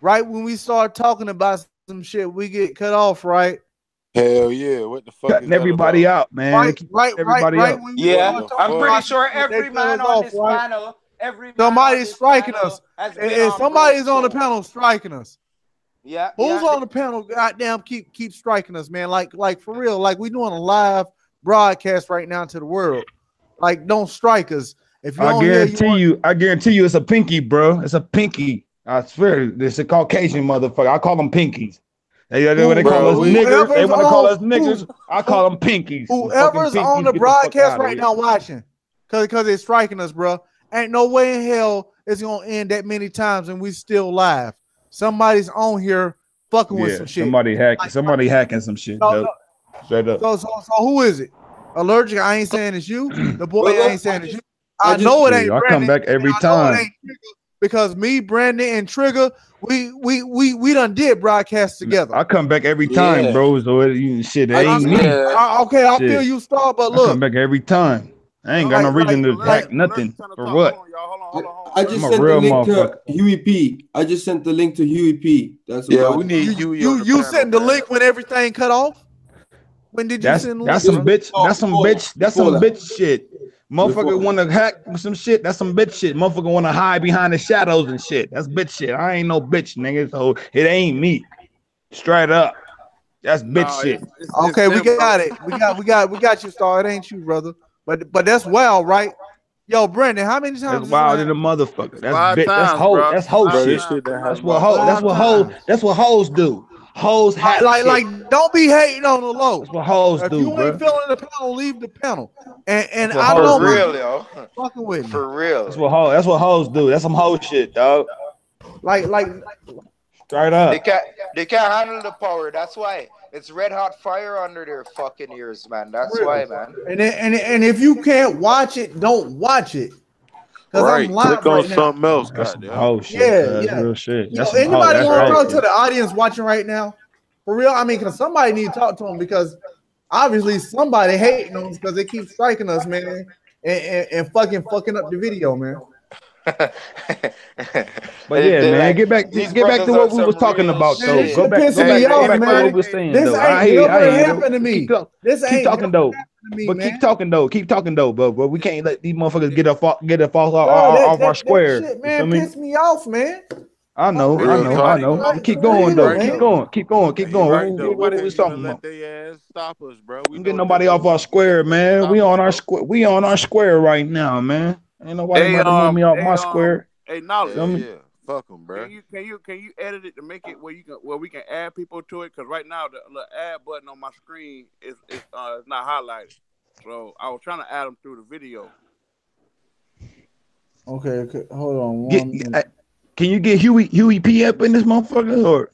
Right when we start talking about some shit, we get cut off, right? Hell yeah! What the fuck? Cutting everybody out, man. Right, right, everybody right, right. Yeah, I'm pretty sure every man on off, this right? panel, every somebody's striking us, and somebody's on the panel striking us. Yeah, who's yeah. on the panel? Goddamn, keep keep striking us, man. Like like for real, like we doing a live broadcast right now to the world. Like, don't strike us. If you I guarantee you, you, I guarantee you, it's a pinky, bro. It's a pinky. I swear, this is a Caucasian motherfucker. I call them pinkies. They, they, they call us niggers. They want to call us niggers. I call them pinkies. Whoever's pinkies, on the broadcast the right now watching, cause cause it's striking us, bro. Ain't no way in hell it's gonna end that many times and we still live. Somebody's on here fucking yeah, with some shit. Somebody hacking. Like, somebody hacking some shit. No, no. Straight up. So, so, so who is it? Allergic. I ain't saying it's you. The boy I ain't saying it's you. I, I know it ain't. I come back every time because me, Brandon, and Trigger, we we we we done did broadcast together. I come back every time, yeah. bro. So it, you, shit, it ain't me. I, okay, I feel you, Star, but look, I come back every time. I ain't got like, no reason like, to like, hack nothing for what. I just sent the link to Huey P. I just sent the link to Huey P. That's yeah. We need you. You you sent the link when everything cut off. When did you that's, send? That's some bitch. That's some bitch. That's some bitch shit. Motherfucker want to hack some shit. That's some bitch shit. Motherfucker want to hide behind the shadows and shit. That's bitch shit. I ain't no bitch, nigga. So it ain't me. Straight up. That's bitch no, shit. It's, it's, okay, it's we got it. We got we got we got you, Star. It ain't you, brother. But but that's well, right? Yo, Brandon, how many times? That's wild in a motherfucker. That's bitch. That's hoe. That's hoe shit. That's what hoe. That's what hoe. That's what hoes do. Hoes have like like, like don't be hating on the low. That's what hoes if do. If you bro. ain't feeling the panel, leave the panel. And and I know for real, yo. Fucking with me. For real. That's what hoes. That's what hoes do. That's some hoe shit, dog. Like like straight up. They can't they can't handle the power. That's why. It's red hot fire under their fucking ears, man. That's why, man. And and and if you can't watch it, don't watch it. Right, click on right something now. else. Goddamn. Oh shit, yeah, that's yeah. real shit. You know, anybody oh, want to talk to the audience watching right now? For real, I mean, because somebody need to talk to them because obviously somebody hating us because they keep striking us, man, and, and, and fucking fucking up the video, man. but yeah, man, like, get back, get back to what we was talking about. So go back, go back, go back to what we were saying. This though. ain't I hear, I hear, happened to me. Keep, this keep talking though. Me, but man. keep talking though, keep talking though, but but we can't let these motherfuckers get a get a false off, off our square. That shit, man, piss me off, man. I know, I know, I know. Keep going though. Keep going, keep going, keep going. Right, what are we talking about? They ass stop us, bro. We get nobody off our square, man. We on our square. We on our square right now, man. Ain't nobody hey, um, move me off hey, my um, square. Hey, knowledge. Yeah, yeah. Fuck them, bro. Can you can you can you edit it to make it where you can where we can add people to it? Because right now the, the add button on my screen is is uh is not highlighted. So I was trying to add them through the video. Okay, okay. hold on. Get, can you get Huey Huey P up in this motherfucker or?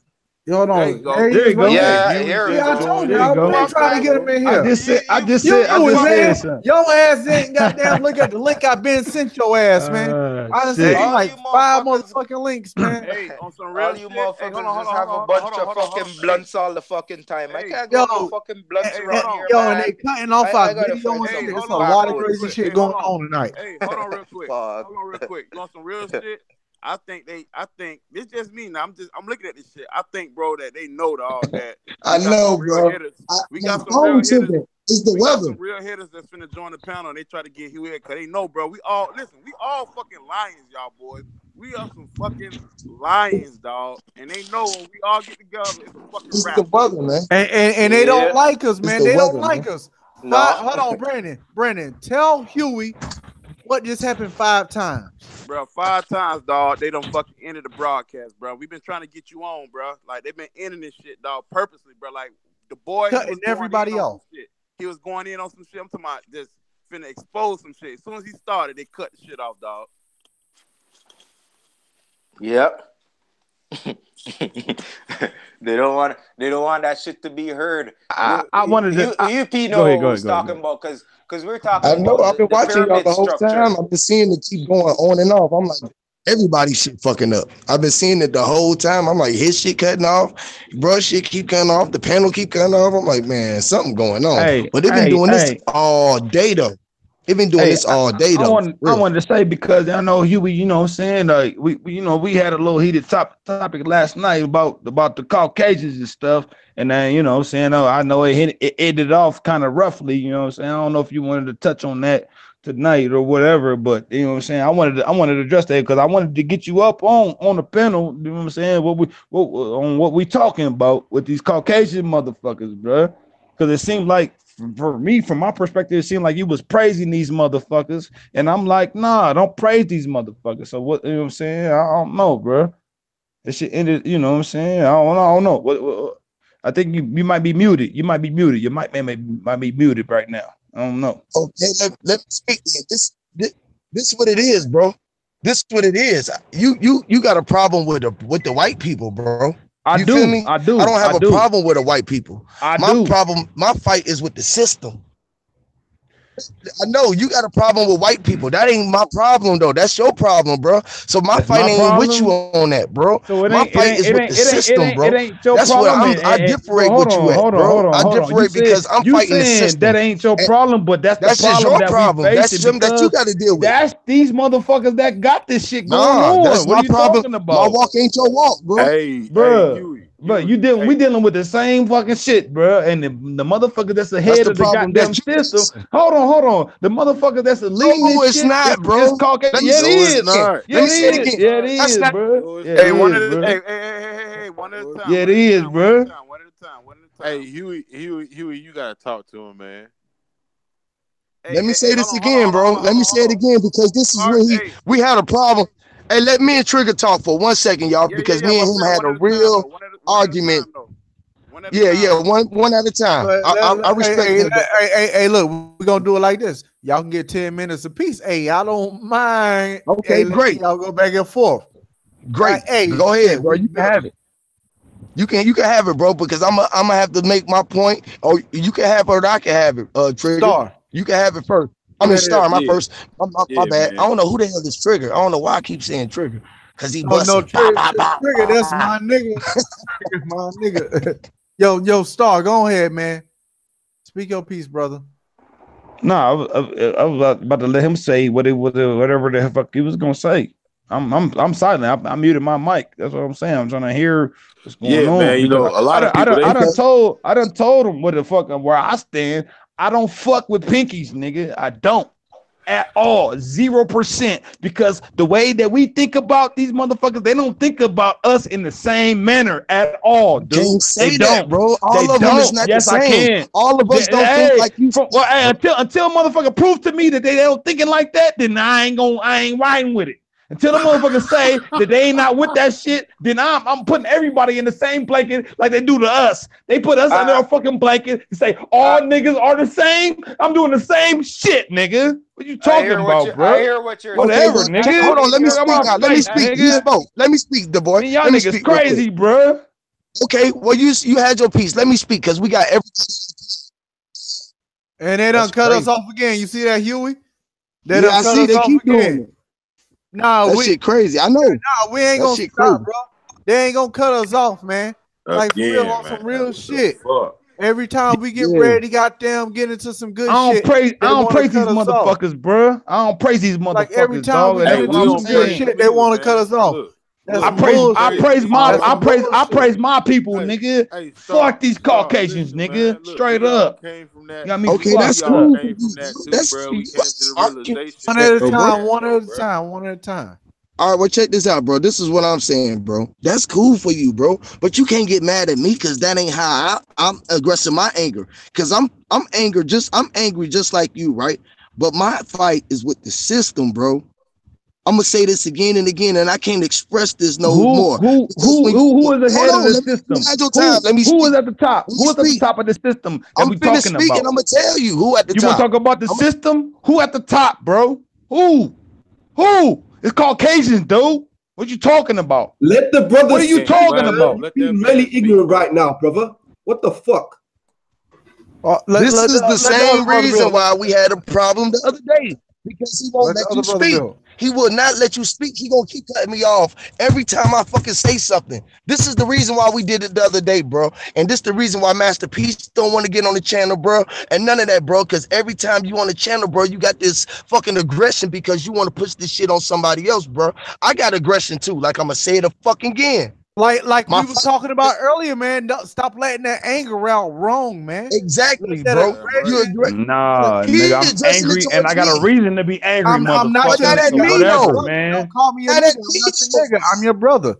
Hold on. There you go. There you go. Yeah, here yeah, I told you. I'm trying to get him in here. I just said. I just said. I just said. Your ass ain't goddamn look at the link I've been sent your ass, man. Uh, I just sent you like five motherfucking links, man. Hey, on some real you motherfuckers just have a bunch of fucking blunts all the fucking time. I can't go no fucking blunts around here, Yo, and they cutting off our video and There's a lot of crazy shit going on tonight. Hey, hold on real quick. Hold on real quick. On some real shit. I think they. I think it's just me. Now I'm just. I'm looking at this shit. I think, bro, that they know all that. I know, bro. I, we got some real hitters. It's the weather. Some real hitters that's finna join the panel. and They try to get Huey because they know, bro. We all listen. We all fucking lions, y'all boys. We are some fucking lions, dog. And they know when we all get together, it's a fucking it's rap. the weather, man. And, and, and they yeah. don't like us, man. The they weather, don't like man. us. No. hold on, Brandon. Brandon, tell Huey what just happened five times? Bro, five times, dog. They don't fucking ended the broadcast, bro. We've been trying to get you on, bro. Like they've been ending this shit, dog, purposely, bro. Like the boy cutting everybody off. He was going in on some shit. I'm talking about just finna expose some shit. As soon as he started, they cut the shit off, dog. Yep. they don't want they don't want that shit to be heard. I, I wanted to. You, you, know what I was talking about because because we're talking. I know. I've been watching y'all the whole structure. time. I've been seeing it keep going on and off. I'm like, everybody shit fucking up. I've been seeing it the whole time. I'm like, his shit cutting off, bro. Shit keep cutting off. The panel keep cutting off. I'm like, man, something going on. Hey, but they've been hey, doing hey. this all day though. They've been doing hey, this all day though. I, wanted. I wanted to say because I know Huey, you know, what I'm saying like we, we, you know, we had a little heated top topic last night about about the Caucasians and stuff. And then, you know, I'm saying, oh, I know it hit it ended off kind of roughly, you know I'm saying? I don't know if you wanted to touch on that tonight or whatever, but you know what I'm saying? I wanted to I wanted to address that because I wanted to get you up on on the panel, you know what I'm saying? What we what on what we talking about with these Caucasian motherfuckers, bro. Because it seemed like for me, from my perspective, it seemed like you was praising these motherfuckers, and I'm like, nah, don't praise these motherfuckers. So what you know what I'm saying? I don't know, bro. This shit ended, you know what I'm saying? I don't know. I don't know. What, what, I think you, you might be muted. You might be muted. You might, might, might be muted right now. I don't know. Okay, let, let me speak. This, this this is what it is, bro. This is what it is. You you you got a problem with the with the white people, bro. I you do. I do. I don't have I a do. problem with the white people. I my do. problem, my fight is with the system. I know you got a problem with white people. That ain't my problem though. That's your problem, bro. So my That's fight my ain't problem. with you on that, bro. So my fight is with the system, bro. That's what I'm, I differentiate with you at, bro. I differentiate because I'm fighting the system. That ain't your problem, but that's, that's the problem your problem. That's something that you got to deal with. That's these motherfuckers that got this shit going on. That's what my problem. My walk ain't your walk, bro. Hey, bro. But you dealing, we dealing with the same fucking shit, bro. And the, the motherfucker that's the head that's of the, the goddamn system. Hold on, hold on. The motherfucker that's the leading no, it's shit, not, bro. It's Caucasian. Yeah, it is. Yeah, Let me say it again. Yeah, it is, bro. hey, one at a hey, hey, hey, hey, one at a time. Yeah, it is, bro. One at a time. One at a time. Hey, Huey, Huey, Huey, you gotta talk to him, man. Let me say this again, bro. Let me say it again because this is where he we had a problem. Hey, let me and Trigger talk for one second, y'all, because me and him had a real argument. Yeah, yeah, one one at a time. I, I, I, respect hey, him. Hey, hey, hey, look, we're gonna do it like this. Y'all can get 10 minutes apiece. Hey, I don't mind. Okay, hey, great. Y'all go back and forth. Great. hey, go ahead, bro. You can have it. You can you can have it, bro, because I'm a, I'm gonna have to make my point. Or you can have it, or I can have it. Uh, Trigger. Star. You can have it first. I mean, Star. My yeah. first. My, my, yeah, my bad. Man. I don't know who the hell is Trigger. I don't know why I keep saying Trigger. Cause he busted. Oh, no, trigger, bah, bah, trigger, that's my nigga. my nigga. Yo, yo, Star, go ahead, man. Speak your piece, brother. No, I was, I was about to let him say what it was, whatever the fuck he was gonna say. I'm I'm I'm silent. I, I muted my mic. That's what I'm saying. I'm trying to hear what's going yeah, on. Yeah, man. You know, a lot I, of people. I, done, I done told I done told him what the fuck where I stand. I don't fuck with pinkies, nigga. I don't at all. Zero percent. Because the way that we think about these motherfuckers, they don't think about us in the same manner at all, dude. Can't say they that, don't. bro. All they of don't. them is not yes, the same. I can. All of us don't hey, think like you. From, well, hey, until until motherfucker prove to me that they don't thinking like that, then I ain't gonna I ain't riding with it. Until the motherfuckers say that they ain't not with that shit, then I'm I'm putting everybody in the same blanket like they do to us. They put us uh, under a fucking blanket and say all uh, niggas are the same. I'm doing the same shit, nigga. What you talking about, you, bro? I hear what you're Whatever, saying. nigga. Hold on, let me speak. Out. Let me speak. You spoke. Let me speak, the boy. I mean, y'all niggas crazy, bro. Okay, well you you had your piece. Let me speak because we got every. And they done cut crazy. us off again. You see that, Huey? They yeah, I see. They keep again. doing it. Nah, that we, shit crazy. I know. Nah, we ain't that gonna stop, crazy. bro. They ain't gonna cut us off, man. Like again, real on some real shit. Every time we get yeah. ready, goddamn, get into some good I don't shit. Praise, I don't praise these motherfuckers, off. bro. I don't praise these motherfuckers. Like every time dog. we get into some good shit, they want to cut us off. I praise, bullshit. I praise my, That's I praise. I praise my people, hey, nigga. Hey, Fuck these Caucasians, listen, nigga. Look, Straight up. Came from that. You me okay, that's cool. That that's bro. We came to the realization. One at a time. One at a time. One at a time. All right, well, check this out, bro. This is what I'm saying, bro. That's cool for you, bro. But you can't get mad at me because that ain't how I, am aggressing my anger. Cause I'm I'm angry, just I'm angry just like you, right? But my fight is with the system, bro. I'm gonna say this again and again, and I can't express this no who, more. Who who, who, who is ahead of the system? Who, let me who is at the top? Who is at the top of the system that I'm we talking speaking, about? I'm gonna tell you who at the you top. You wanna talk about the I'm system? Who at the top, bro? Who? Who? It's Caucasians, dude. What you talking about? Let the brothers. What are you talking about? Let He's really ignorant right now, brother. What the fuck? Uh, let, this let, is uh, let, the same uh, reason why we had a problem the other day because he won't let, you speak. He will not let you speak. He gonna keep cutting me off every time I fucking say something. This is the reason why we did it the other day, bro. And this the reason why Masterpiece don't want to get on the channel, bro. And none of that, bro. Because every time you on the channel, bro, you got this fucking aggression because you want to push this shit on somebody else, bro. I got aggression too. Like I'm gonna say it a fucking again. Like like My we was talking about earlier, man. Don't stop letting that anger out wrong, man. Exactly, bro. You agree? Nah, nigga, I'm angry and I got a reason to be angry. I'm, I'm not that at me, though. man. Don't call me a nigga. I'm, nigga. I'm your brother.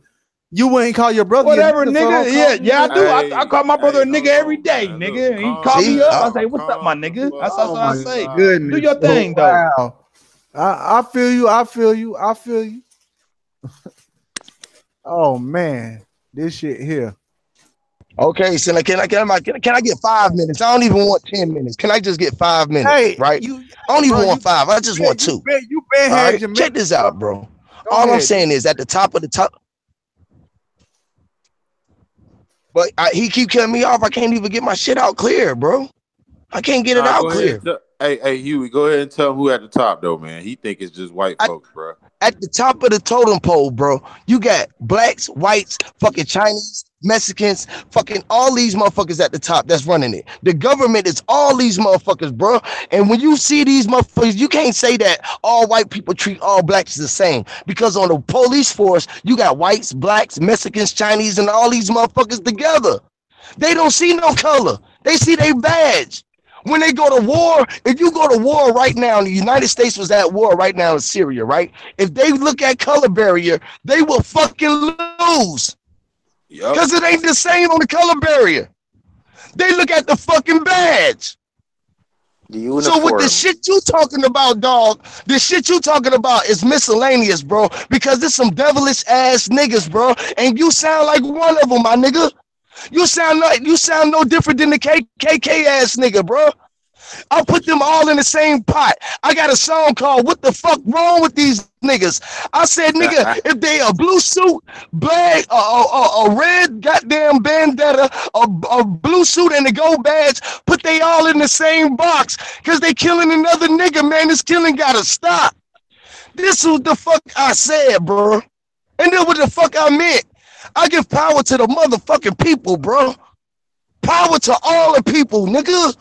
You wouldn't call your brother. Whatever, nigga. nigga. Yeah, yeah, I do. Hey, I, I, call my brother hey, a nigga every day, on, nigga. Look, he call me up. I say, "What's up, my nigga?" That's, that's what I say. Goodness. Do your thing, oh, wow. though. I, I feel you. I feel you. I feel you. oh man this shit here. Okay, so can I can I can I get five minutes? I don't even want ten minutes. Can I just get five minutes? Hey, right? You, I don't even bro, want five. I just want two. You, you been right? Check this out, bro. Go All ahead. I'm saying is at the top of the top. But I, he keep cutting me off. I can't even get my shit out clear, bro. I can't get it out clear. Hey, hey, Huey, go ahead and tell him who at the top though, man. He think it's just white I, folks, bro at the top of the totem pole, bro. You got blacks, whites, fucking Chinese, Mexicans, fucking all these motherfuckers at the top that's running it. The government is all these motherfuckers, bro. And when you see these motherfuckers, you can't say that all white people treat all blacks the same because on the police force, you got whites, blacks, Mexicans, Chinese, and all these motherfuckers together. They don't see no color. They see their badge. When they go to war, if you go to war right now, the United States was at war right now in Syria, right? If they look at color barrier, they will fucking lose. Because yep. it ain't the same on the color barrier. They look at the fucking badge. So with the shit you talking about, dog, the shit you talking about is miscellaneous, bro. Because there's some devilish ass niggas, bro. And you sound like one of them, my nigga. You sound like you sound no different than the KKK ass nigga, bro. I'll put them all in the same pot. I got a song called "What the Fuck Wrong with These Niggas." I said, nigga, uh-huh. if they a blue suit, black, a, a, a red goddamn bandana, a, a blue suit and a gold badge, put they all in the same box because they killing another nigga. Man, this killing gotta stop. This is the fuck I said, bro. And then what the fuck I meant. I give power to the motherfucking people, bro. Power to all the people, nigga.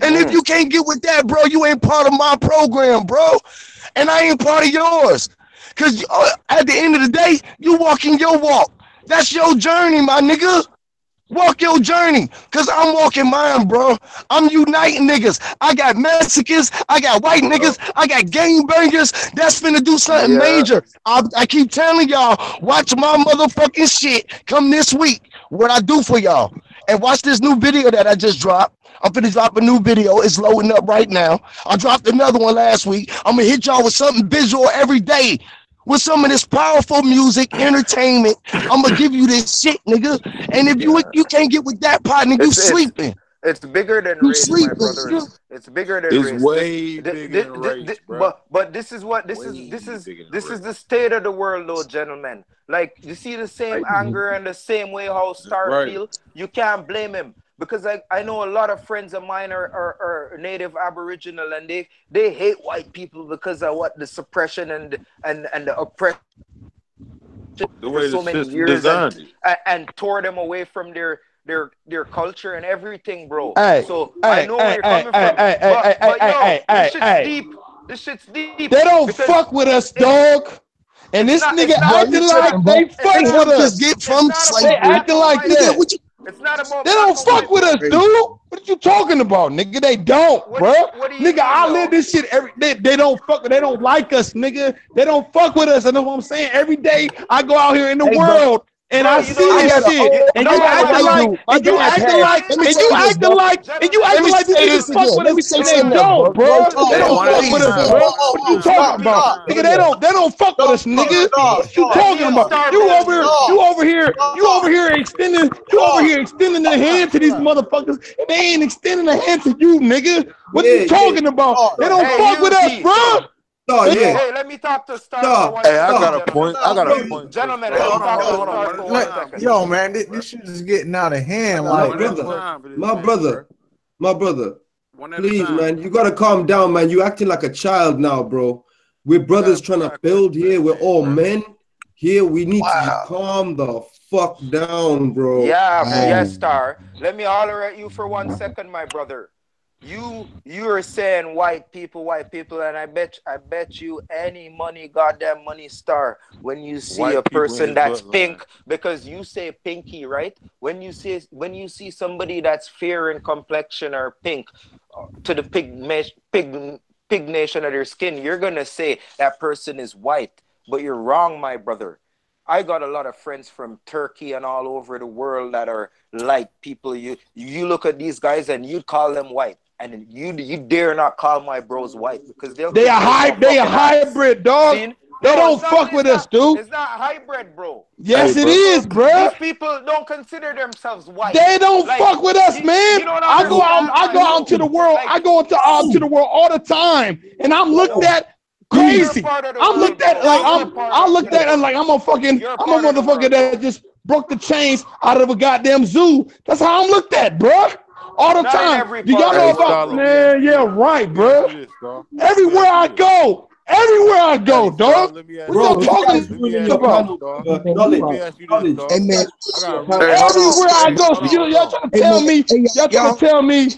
And if you can't get with that, bro, you ain't part of my program, bro. And I ain't part of yours. Because uh, at the end of the day, you walking your walk. That's your journey, my nigga. Walk your journey, cause I'm walking mine, bro. I'm uniting niggas. I got Mexicans, I got white niggas, I got gang bangers. That's finna do something yeah. major. I, I keep telling y'all, watch my motherfucking shit come this week. What I do for y'all, and watch this new video that I just dropped. I'm finna drop a new video. It's loading up right now. I dropped another one last week. I'm gonna hit y'all with something visual every day with some of this powerful music, entertainment. I'm gonna give you this shit, nigga. And if you you can't get with that partner, you it's, sleeping. It's bigger than you race, sleep, my brother. It's, it's bigger than it's race. way this, bigger this, than race, this, bro. But but this is what this way is this is this is the state of the world, though, gentlemen. Like you see the same right. anger and the same way how Star right. feel. You can't blame him because I, I know a lot of friends of mine are, are, are native aboriginal and they they hate white people because of what the suppression and and and the oppression the way for so many years and, and, tore them away from their their their culture and everything, bro. Hey, so hey, I know hey, where you're coming hey, from. Hey, but, hey, but hey, yo, this shit's deep. This shit's deep. They don't fuck with us, dog. And this not, nigga acting like they fuck with us. Get from they acting like that. It's not about. They don't fuck with us, dude. What are you talking about, nigga? They don't, what bro. You, nigga, I live this shit every. They, they don't fuck. They don't like us, nigga. They don't fuck with us. I know what I'm saying. Every day I go out here in the hey, world. And bro, I see this shit, and you acting like, and you acting like, and you acting like, and you acting like this fuck with us, and they don't, bro. They don't fuck with us, bro. What you talking about, nigga? They don't, they don't fuck with us, nigga. What you talking about? You over here, you over here, you over here extending, you over here extending the hand to these motherfuckers, and they ain't extending the hand to you, nigga. What you talking about? They don't fuck with us, bro. No, yeah. Hey, let me talk to Star. No. Hey, I got a point. I got a point. Gentlemen, let me talk to Star Yo, man, this, this shit is getting out of hand. Like, my brother, my brother, my brother. Please, man, you gotta calm down, man. You acting like a child now, bro. We're brothers trying to build here. We're all men here. We need wow. to calm the fuck down, bro. Yeah, yes, Star. Let me holler at you for one second, my brother you you are saying white people, white people, and I bet I bet you any money, goddamn money star, when you see white a person that's pink, because you say pinky, right? When you see when you see somebody that's fair in complexion or pink, uh, to the pig pig pig nation of their skin, you're gonna say that person is white, but you're wrong, my brother. I got a lot of friends from Turkey and all over the world that are light people. You you look at these guys and you call them white and you you dare not call my bros white because they'll they a high they a hybrid dog. See? They don't fuck with not, us, dude. It's not hybrid, bro. Yes, hey, bro. it is, bro. These people don't consider themselves white. They don't like, fuck with us, you, man. You I go out, I go out into the world. Like, I go into out um, to the world all the time, and I'm looked at crazy. I'm looked at like I'm. I looked at and like I'm a fucking. I'm a motherfucker that just broke the chains out of a goddamn zoo. That's how I'm looked at, bro all the Not time. Do y'all know about man? Yeah, right, bro. Everywhere I go, Everywhere I go, dog. Let me What you talking about? Hey man, everywhere I go, so you, y'all trying to tell me, y'all trying to tell me,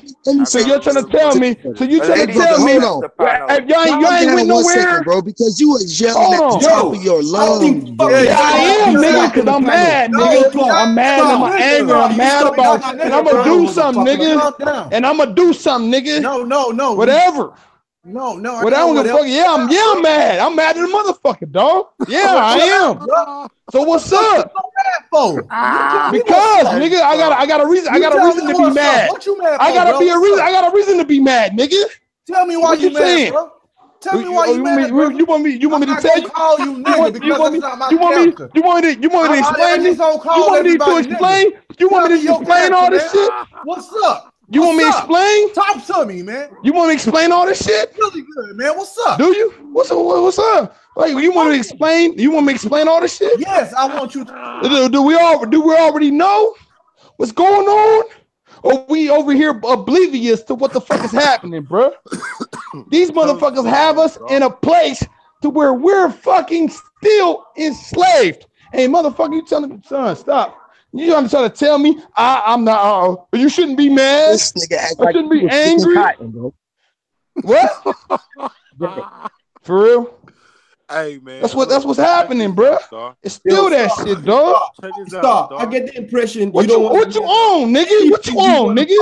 so you're trying to tell me, so you trying to tell me, y'all ain't, y'all ain't went nowhere, bro, because you was yelling at the top of your lungs. Yeah, I am, nigga, because I'm mad, nigga. I'm mad, I'm angry, I'm mad about, and I'm gonna do something, nigga, and I'm gonna do something, nigga. No, no, no, whatever. No, no. Well, I don't give a fuck. Yeah, I'm yeah, I'm mad. I'm mad at the motherfucker, dog. Yeah, I am. So what's up? Ah, because nigga, I got I got a reason. I got a reason to be mad. What you mad I gotta be a reason. I got a reason to be mad, nigga. Tell me why you mad, bro. Tell me why you, mad. You want me? You want me to tell you? Call you nigga because that's not my You want me? You want me? You want me to explain this? You want me to explain? You want me to explain all this shit? What's up? You want me to explain? Talk to me, man. You want me to explain all this shit? Really good, man. What's up? Do you? What's up? What's up? Like you want me to explain? You want me to explain all this shit? Yes, I want you to. Do, do we all do we already know what's going on? Or we over here oblivious to what the fuck is happening, bro? These motherfuckers have us in a place to where we're fucking still enslaved. Hey, motherfucker, you telling me, son, stop. You trying to try to tell me I, I'm not? Uh, you shouldn't be mad. This nigga act I shouldn't be angry. Cotton, what? For real? Hey man, that's what that's what's happening, bro. It's still Yo, that stop. shit, dog. Stop. I get the impression what you, you what you on, nigga? What you on, nigga?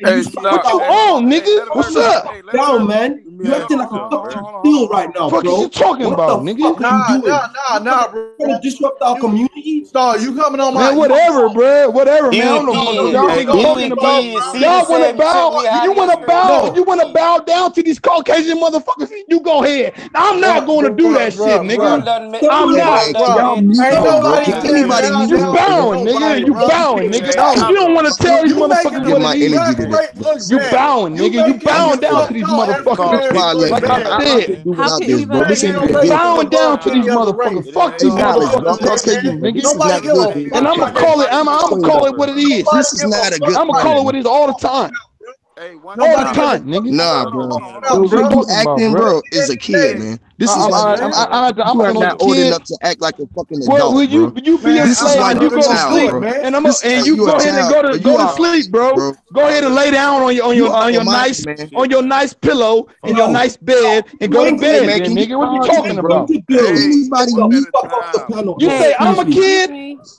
Hey, what you on, nigga? What's up? Down, man. You acting like a fucking fool right now, bro. What you talking about, nigga? Nah, nah, nah, nah, bro. Trying to disrupt our communities. Star, you coming on my man? Whatever, bro. Whatever, man. I don't know y'all niggas talking about. Y'all want to bow. You want to bow. You want to bow down to these Caucasian motherfuckers. You go ahead. I'm not going to do that shit, nigga. I'm not. Nobody, Anybody you bowing, nigga. You bowing, nigga. You don't want to tell these motherfuckers what it is. You bowing, nigga. You bowing down to these motherfuckers. Like I said, bowing down to these motherfuckers. Fuck these motherfuckers. And I'm gonna call it. I'm, I'm gonna call it what it is. This is not a good. I'm gonna call it what it is all the time. Hey, all the time, nigga. Nah, bro. bro, bro. acting, bro, is a kid, man. This is like I, I, I, I'm not old enough to act like a fucking adult. Well, will you you be a slave and you go to sleep, and I'm and you go ahead and go to go to sleep, bro. Go ahead and lay down on your on your on your nice on your nice pillow in your nice bed and go to bed, nigga. What you talking about? You say I'm a kid.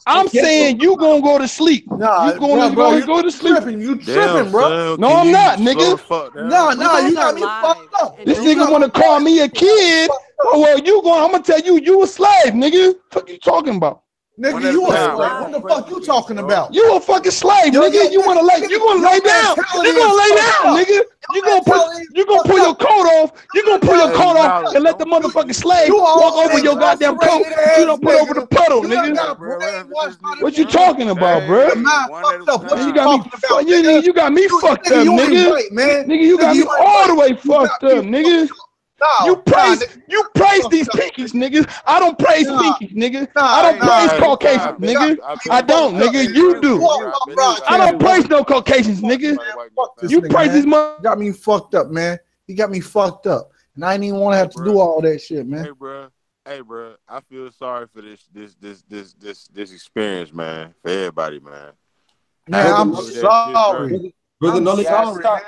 I'm saying you gonna go to sleep. Nah, you gonna go go to sleep. You tripping, bro? No, I'm not, nigga. No, no, you got me fucked up. This nigga wanna call me a kid. Oh, well, you going? I'm gonna tell you, you a slave, nigga. What you talking about? Nigga, you a slave. What the fuck you talking about? You a fucking slave, Yo, nigga. You wanna lay? You gonna lay down? You gonna lay down, nigga? You gonna put? You gonna pull your coat off? You gonna pull your coat off and let the motherfucking slave walk over your goddamn coat? You don't put over the puddle, nigga. What you talking about, bro? You got me. You, you got me fucked up, nigga. Nigga, you got me all the way fucked up, nigga. No, you praise nah, you praise no, these pinkies, niggas. I don't praise nah, pinkies, nigga. Nah, I don't praise nah, Caucasians, nigga. I don't, nigga. You do. I don't praise no Caucasians, nigga. You praise these mother. Got me fucked up, man. He got me fucked up, and I didn't even want to have to do all that shit, man. Hey, bro. Hey, bro. I feel sorry for this, this, this, this, this, this experience, man. For everybody, man. Man, I'm sorry. Brother, I'm sorry. Start,